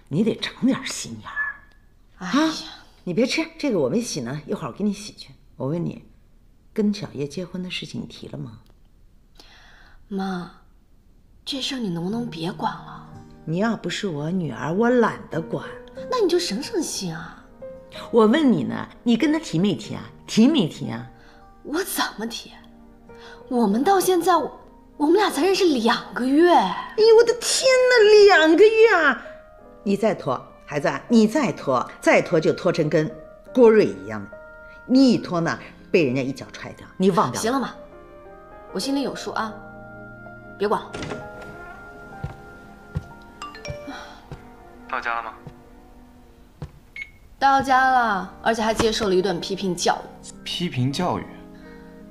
你得长点心眼儿。哎呀，你别吃这个，我没洗呢，一会儿我给你洗去。我问你，跟小叶结婚的事情你提了吗？妈，这事儿你能不能别管了？你要不是我女儿，我懒得管。那你就省省心啊！我问你呢，你跟他提没提啊？提没提啊？我怎么提？我们到现在，我我们俩才认识两个月。哎呦，我的天哪，两个月啊！你再拖，孩子，你再拖，再拖就拖成跟郭瑞一样的。你一拖呢，被人家一脚踹掉。你忘掉行了吗，我心里有数啊，别管了。到家了吗？到家了，而且还接受了一顿批评教育。批评教育？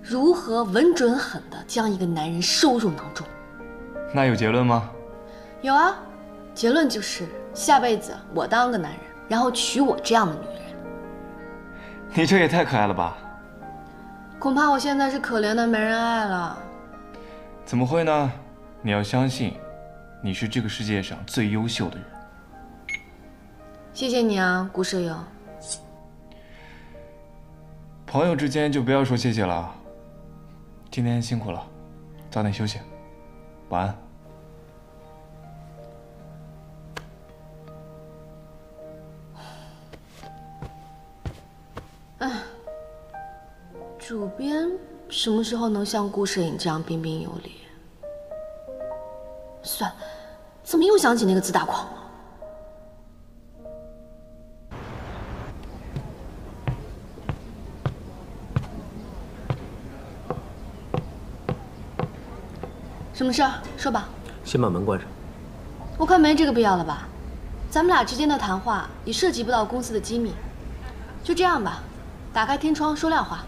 如何稳准狠的将一个男人收入囊中？那有结论吗？有啊，结论就是下辈子我当个男人，然后娶我这样的女人。你这也太可爱了吧！恐怕我现在是可怜的没人爱了。怎么会呢？你要相信，你是这个世界上最优秀的人。谢谢你啊，顾舍友。朋友之间就不要说谢谢了。今天辛苦了，早点休息，晚安。哎，主编什么时候能像顾摄影这样彬彬有礼？算了，怎么又想起那个自大狂了？什么事儿？说吧。先把门关上。我看没这个必要了吧？咱们俩之间的谈话也涉及不到公司的机密，就这样吧。打开天窗说亮话。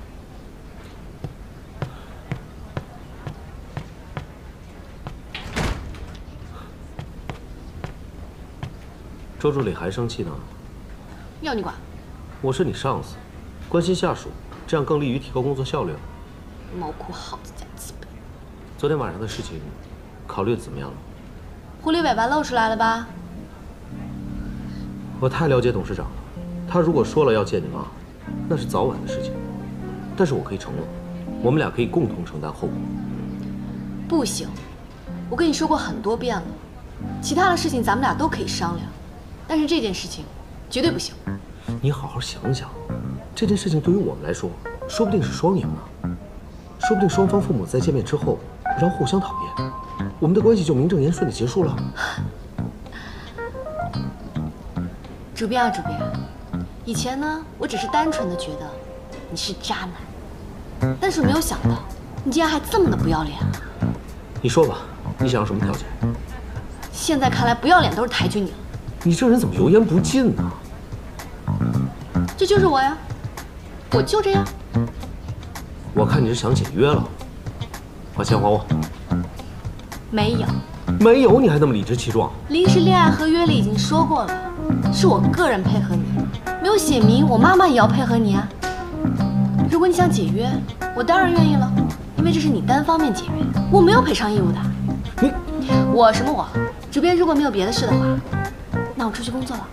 周助理还生气呢？要你管？我是你上司，关心下属，这样更利于提高工作效率。猫哭耗子。昨天晚上的事情，考虑的怎么样了？狐狸尾巴露出来了吧？我太了解董事长了，他如果说了要见你妈，那是早晚的事情。但是我可以承诺，我们俩可以共同承担后果。不行，我跟你说过很多遍了，其他的事情咱们俩都可以商量，但是这件事情绝对不行。你好好想想，这件事情对于我们来说，说不定是双赢呢。说不定双方父母在见面之后，然后互相讨厌，我们的关系就名正言顺的结束了。主编啊，主编，以前呢，我只是单纯的觉得你是渣男，但是没有想到你竟然还这么的不要脸。你说吧，你想要什么条件？现在看来，不要脸都是抬举你了。你这人怎么油盐不进呢？这就是我呀，我就这样。我看你是想解约了，把钱还我。没有，没有，你还那么理直气壮。临时恋爱合约里已经说过了，是我个人配合你，没有写明我妈妈也要配合你啊。如果你想解约，我当然愿意了，因为这是你单方面解约，我没有赔偿义务的。你，我什么我？主编如果没有别的事的话，那我出去工作了。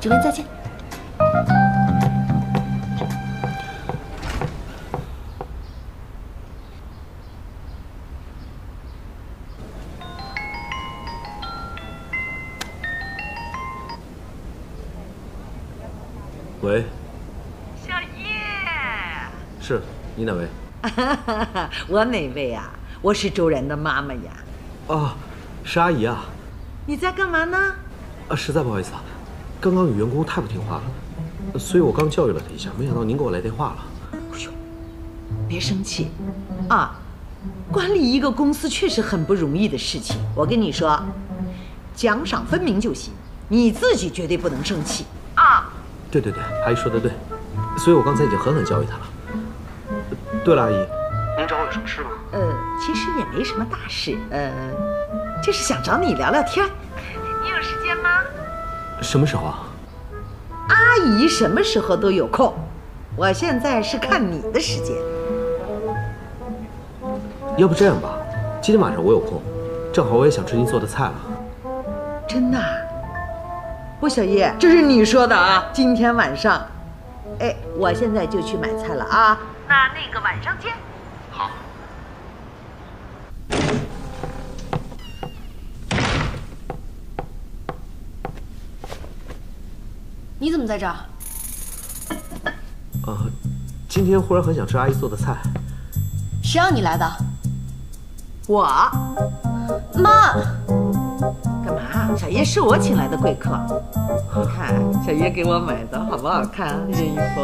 主编再见。你哪位？我哪位啊？我是周然的妈妈呀。啊，是阿姨啊。你在干嘛呢？啊，实在不好意思啊，刚刚有员工太不听话了，所以我刚教育了他一下，没想到您给我来电话了。别生气，啊，管理一个公司确实很不容易的事情。我跟你说，奖赏分明就行，你自己绝对不能生气啊。对对对，阿姨说的对，所以我刚才已经狠狠教育他了。对了，阿姨，您找我有什么事吗？呃，其实也没什么大事，呃，就是想找你聊聊天。你有时间吗？什么时候啊？阿姨什么时候都有空，我现在是看你的时间。要不这样吧，今天晚上我有空，正好我也想吃您做的菜了。真的？不，小叶，这是你说的啊。今天晚上，哎，我现在就去买菜了啊。那那个晚上见。好。你怎么在这儿？啊，今天忽然很想吃阿姨做的菜。谁让你来的？我。妈。干嘛？小叶是我请来的贵客。你看，小叶给我买的好不好看？这件衣服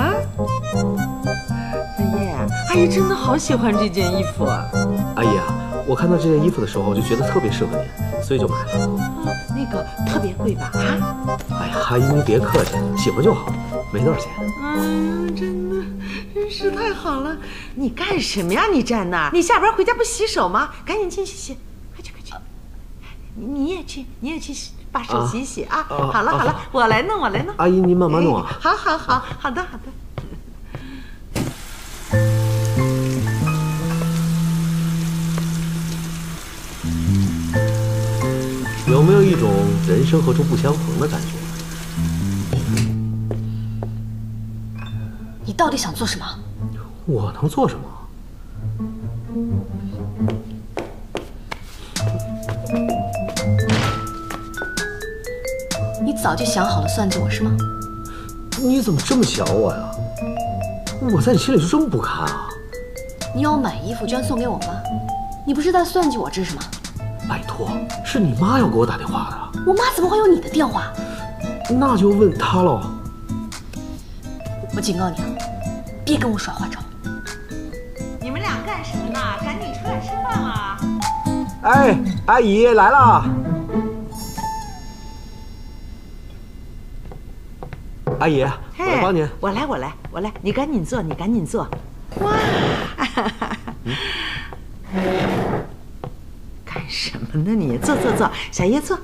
啊？阿姨真的好喜欢这件衣服啊。阿姨啊，我看到这件衣服的时候我就觉得特别适合您，所以就买了。那个特别贵吧？啊？哎呀，阿姨您别客气，喜欢就好，没多少钱。嗯，真的，真是太好了。你干什么呀？你站那儿？你下班回家不洗手吗？赶紧进去洗，快去快去。你你也去，你也去洗，把手洗洗啊。好了好了，我来弄，我来弄。阿姨您慢慢弄啊。好好好，好的好的。人生何处不相逢的感觉？你到底想做什么？我能做什么？你早就想好了算计我是吗？你怎么这么想我呀？我在你心里就这么不堪啊？你要买衣服捐送给我妈，你不是在算计我这是吗？拜托，是你妈要给我打电话的。我妈怎么会有你的电话？那就问她喽。我警告你啊，别跟我耍花招。你们俩干什么呢？赶紧出来吃饭啊！哎，阿姨来了。阿姨，我来帮您。我来，我来，我来。你赶紧坐，你赶紧坐。哇！干 什么呢你？坐坐坐，小叶坐。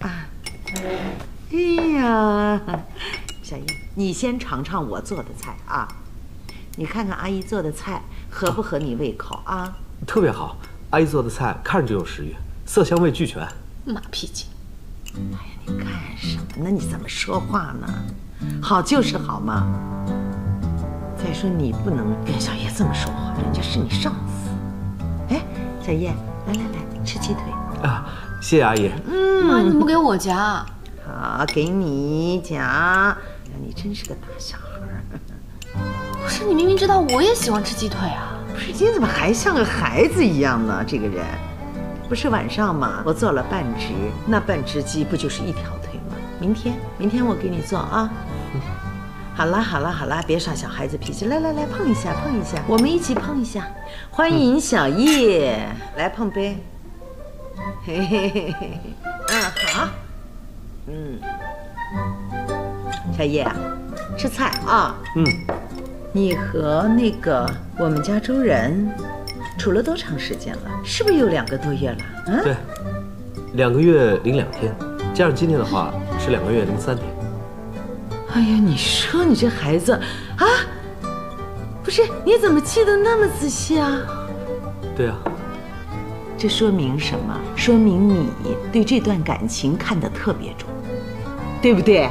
啊！哎呀，小叶，你先尝尝我做的菜啊！你看看阿姨做的菜合不合你胃口啊？特别好，阿姨做的菜看着就有食欲，色香味俱全。马屁精！哎呀，你干什么呢？你怎么说话呢？好就是好嘛。再说你不能跟小叶这么说话，人家是你上司。哎，小叶，来来来，吃鸡腿啊！谢谢阿姨。嗯，妈，你怎么给我夹？好，给你夹。你真是个大小孩。不是，你明明知道我也喜欢吃鸡腿啊！不是，你怎么还像个孩子一样呢？这个人，不是晚上嘛，我做了半只，那半只鸡不就是一条腿吗？明天，明天我给你做啊。好啦好啦好啦，别耍小孩子脾气，来来来，碰一下碰一下，我们一起碰一下，欢迎小叶，来碰杯。嘿嘿嘿嘿，嗯好，嗯，小叶，吃菜啊。嗯。你和那个我们家周然处了多长时间了？是不是有两个多月了？嗯，对，两个月零两天，加上今天的话是两个月零三天。哎呀，你说你这孩子啊，不是你怎么记得那么仔细啊？对啊，这说明什么？说明你对这段感情看得特别重，对不对？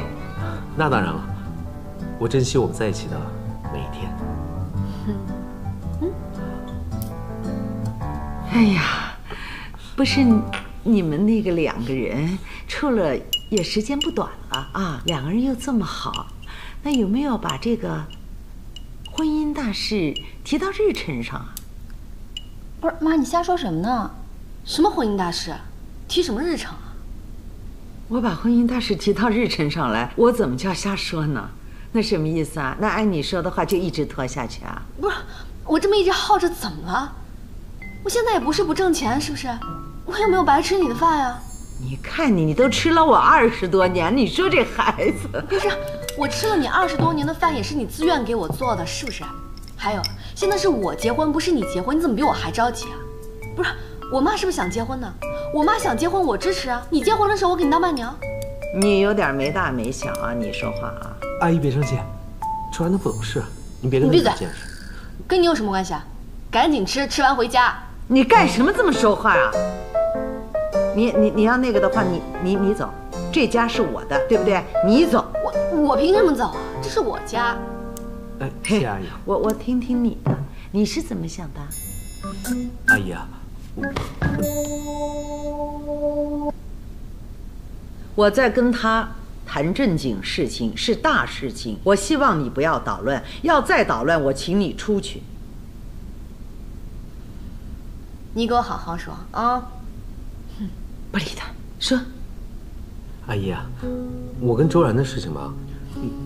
那当然了，我珍惜我们在一起的每一天。嗯。哎呀，不是你们那个两个人处了。也时间不短了啊，两个人又这么好，那有没有把这个婚姻大事提到日程上啊？不是妈，你瞎说什么呢？什么婚姻大事？提什么日程啊？我把婚姻大事提到日程上来，我怎么叫瞎说呢？那什么意思啊？那按你说的话就一直拖下去啊？不是，我这么一直耗着怎么了？我现在也不是不挣钱，是不是？我又没有白吃你的饭呀。你看你，你都吃了我二十多年，你说这孩子……不是，我吃了你二十多年的饭，也是你自愿给我做的，是不是？还有，现在是我结婚，不是你结婚，你怎么比我还着急啊？不是，我妈是不是想结婚呢？我妈想结婚，我支持啊。你结婚的时候，我给你当伴娘。你有点没大没小啊！你说话啊！阿姨别生气，周然他不懂事，您别跟他闭嘴见识。跟你有什么关系啊？赶紧吃，吃完回家。你干什么这么说话啊？你你你要那个的话，你你你走，这家是我的，对不对？你走。我我凭什么走啊？这是我家。哎，谢阿姨。我我听听你的，你是怎么想的？阿姨啊，我在跟他谈正经事情，是大事情。我希望你不要捣乱，要再捣乱，我请你出去。你给我好好说啊！不理他，说。阿姨啊，我跟周然的事情吧，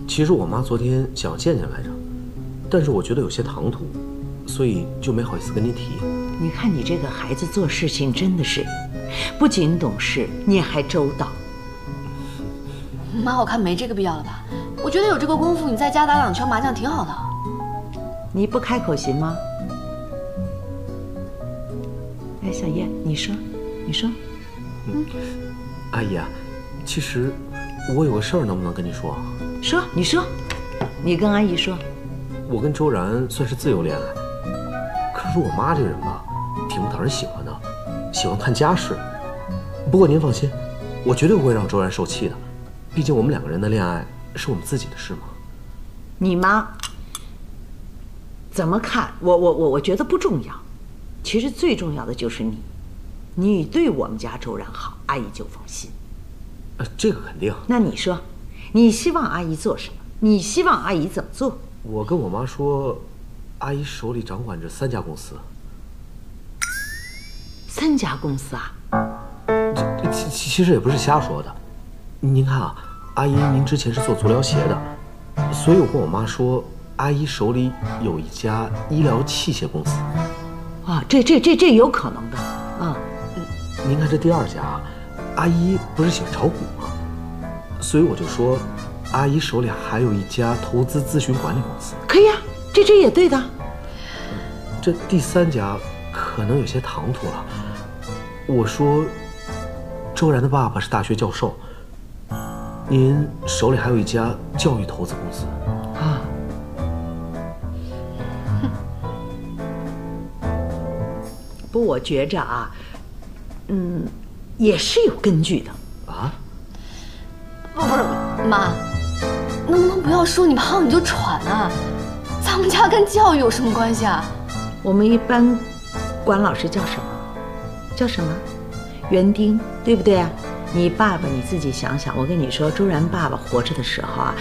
其实我妈昨天想要见见来着，但是我觉得有些唐突，所以就没好意思跟您提。你看你这个孩子做事情真的是，不仅懂事，你还周到。妈，我看没这个必要了吧？我觉得有这个功夫，你在家打两圈麻将挺好的。你不开口行吗？哎，小叶，你说，你说。嗯，阿姨啊，其实我有个事儿，能不能跟你说？说，你说，你跟阿姨说。我跟周然算是自由恋爱，可是我妈这个人吧，挺不讨人喜欢的，喜欢看家事。不过您放心，我绝对不会让周然受气的，毕竟我们两个人的恋爱是我们自己的事嘛。你妈怎么看？我我我我觉得不重要，其实最重要的就是你。你对我们家周然好，阿姨就放心。呃，这个肯定。那你说，你希望阿姨做什么？你希望阿姨怎么做？我跟我妈说，阿姨手里掌管着三家公司。三家公司啊？这其其实也不是瞎说的。您看啊，阿姨您之前是做足疗鞋的，所以我跟我妈说，阿姨手里有一家医疗器械公司。啊，这这这这有可能的啊。您看这第二家，阿姨不是喜欢炒股吗？所以我就说，阿姨手里还有一家投资咨询管理公司。可以啊，这这也对的。这第三家可能有些唐突了。我说，周然的爸爸是大学教授，您手里还有一家教育投资公司啊。不，我觉着啊。嗯，也是有根据的啊。不不是，妈，能不能不要说你胖你就喘啊？咱们家跟教育有什么关系啊？我们一般管老师叫什么？叫什么？园丁，对不对啊？你爸爸你自己想想，我跟你说，周然爸爸活着的时候啊，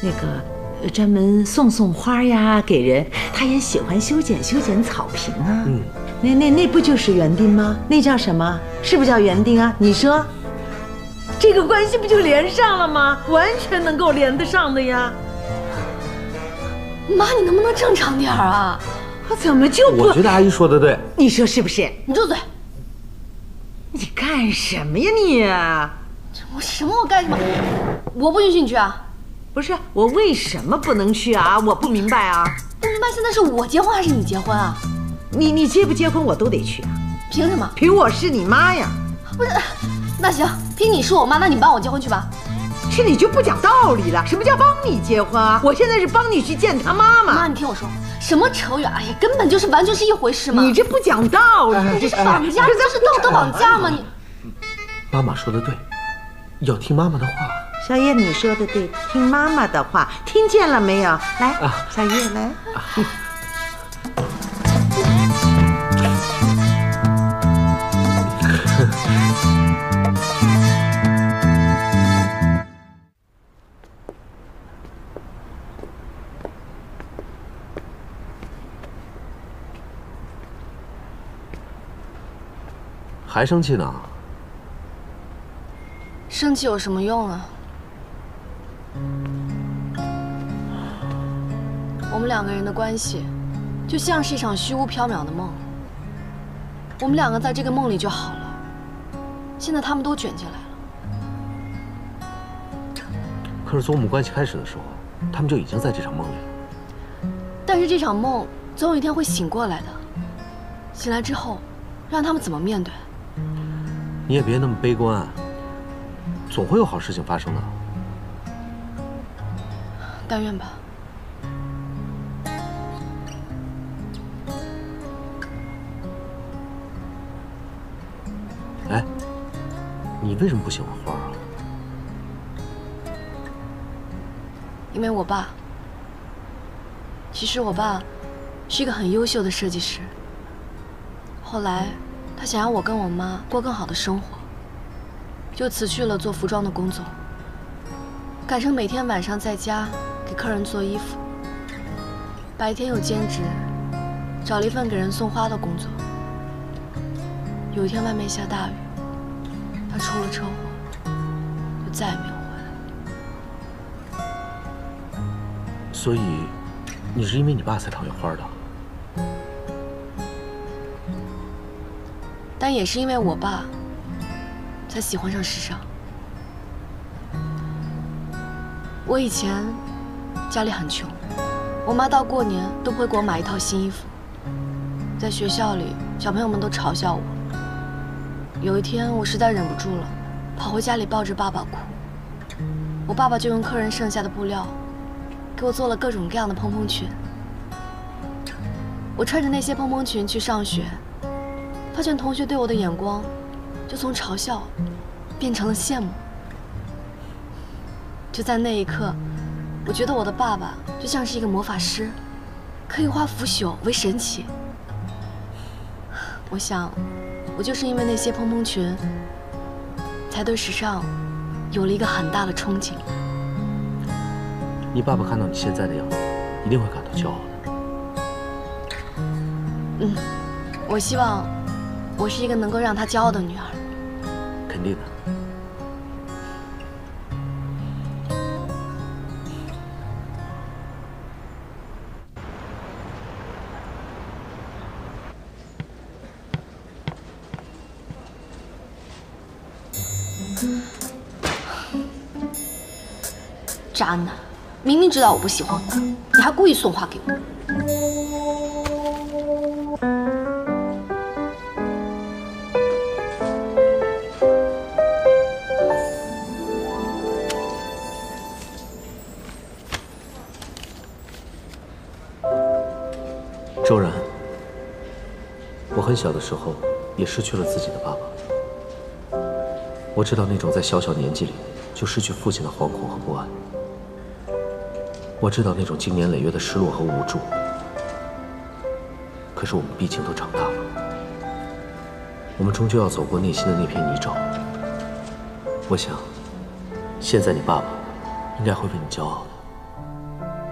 那个专门送送花呀给人，他也喜欢修剪修剪草坪啊。嗯。那那那不就是园丁吗？那叫什么？是不是叫园丁啊？你说，这个关系不就连上了吗？完全能够连得上的呀！妈，你能不能正常点啊？我怎么就不？我觉得阿姨说的对，你说是不是？你住嘴！你干什么呀你？我什么？我干什么？我不允许你去啊！不是我为什么不能去啊？我不明白啊！不明白现在是我结婚还是你结婚啊？你你结不结婚我都得去啊！凭什么？凭我是你妈呀！不是，那行，凭你是我妈，那你帮我结婚去吧。是你就不讲道理了？什么叫帮你结婚啊？我现在是帮你去见他妈妈。妈，你听我说，什么扯远？哎呀，根本就是完全是一回事嘛！你这不讲道理，你这是绑架，这是道德绑架吗？你妈妈说的对，要听妈妈的话。小叶，你说的对，听妈妈的话，听见了没有？来，小叶来。还生气呢？生气有什么用啊？我们两个人的关系，就像是一场虚无缥缈的梦。我们两个在这个梦里就好了。现在他们都卷进来了。可是从我们关系开始的时候，他们就已经在这场梦里了。但是这场梦总有一天会醒过来的。醒来之后，让他们怎么面对？你也别那么悲观，总会有好事情发生的。但愿吧。哎，你为什么不喜欢花啊？因为我爸。其实我爸是一个很优秀的设计师。后来，他想要我跟我妈过更好的生活，就辞去了做服装的工作，改成每天晚上在家给客人做衣服，白天又兼职，找了一份给人送花的工作。有一天外面下大雨，他出了车祸，就再也没有回来。所以，你是因为你爸才讨厌花的？但也是因为我爸，才喜欢上时尚。我以前家里很穷，我妈到过年都不会给我买一套新衣服。在学校里，小朋友们都嘲笑我。有一天，我实在忍不住了，跑回家里抱着爸爸哭。我爸爸就用客人剩下的布料，给我做了各种各样的蓬蓬裙。我穿着那些蓬蓬裙去上学。发现同学对我的眼光，就从嘲笑变成了羡慕。就在那一刻，我觉得我的爸爸就像是一个魔法师，可以化腐朽为神奇。我想，我就是因为那些蓬蓬裙，才对时尚有了一个很大的憧憬。你爸爸看到你现在的样子，一定会感到骄傲的。嗯，我希望。我是一个能够让他骄傲的女儿，肯定的。渣男，明明知道我不喜欢你，你还故意送花给我。小的时候，也失去了自己的爸爸。我知道那种在小小年纪里就失去父亲的惶恐和不安。我知道那种经年累月的失落和无助。可是我们毕竟都长大了，我们终究要走过内心的那片泥沼。我想，现在你爸爸应该会为你骄傲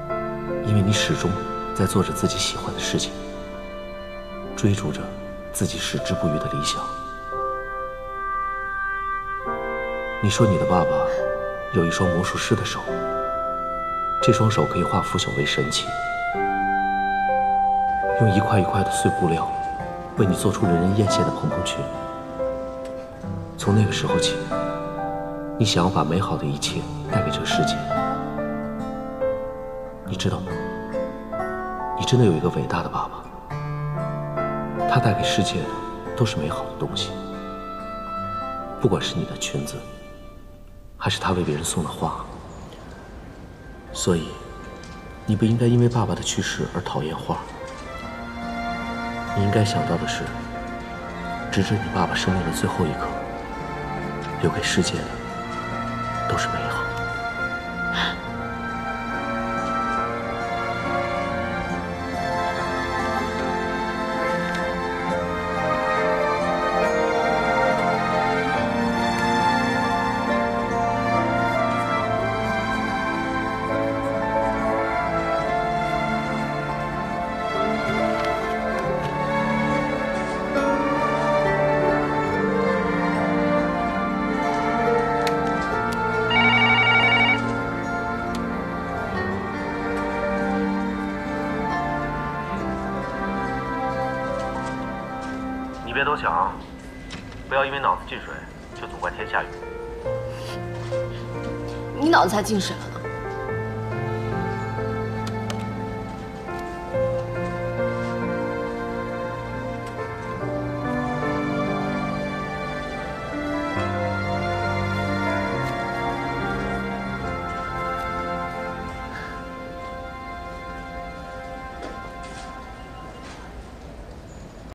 的，因为你始终在做着自己喜欢的事情，追逐着。自己矢志不渝的理想。你说你的爸爸有一双魔术师的手，这双手可以化腐朽为神奇，用一块一块的碎布料为你做出人人艳羡的蓬蓬裙。从那个时候起，你想要把美好的一切带给这个世界。你知道吗？你真的有一个伟大的爸爸。他带给世界的都是美好的东西，不管是你的裙子，还是他为别人送的花。所以，你不应该因为爸爸的去世而讨厌花。你应该想到的是，直至你爸爸生命的最后一刻，留给世界的都是美好。进水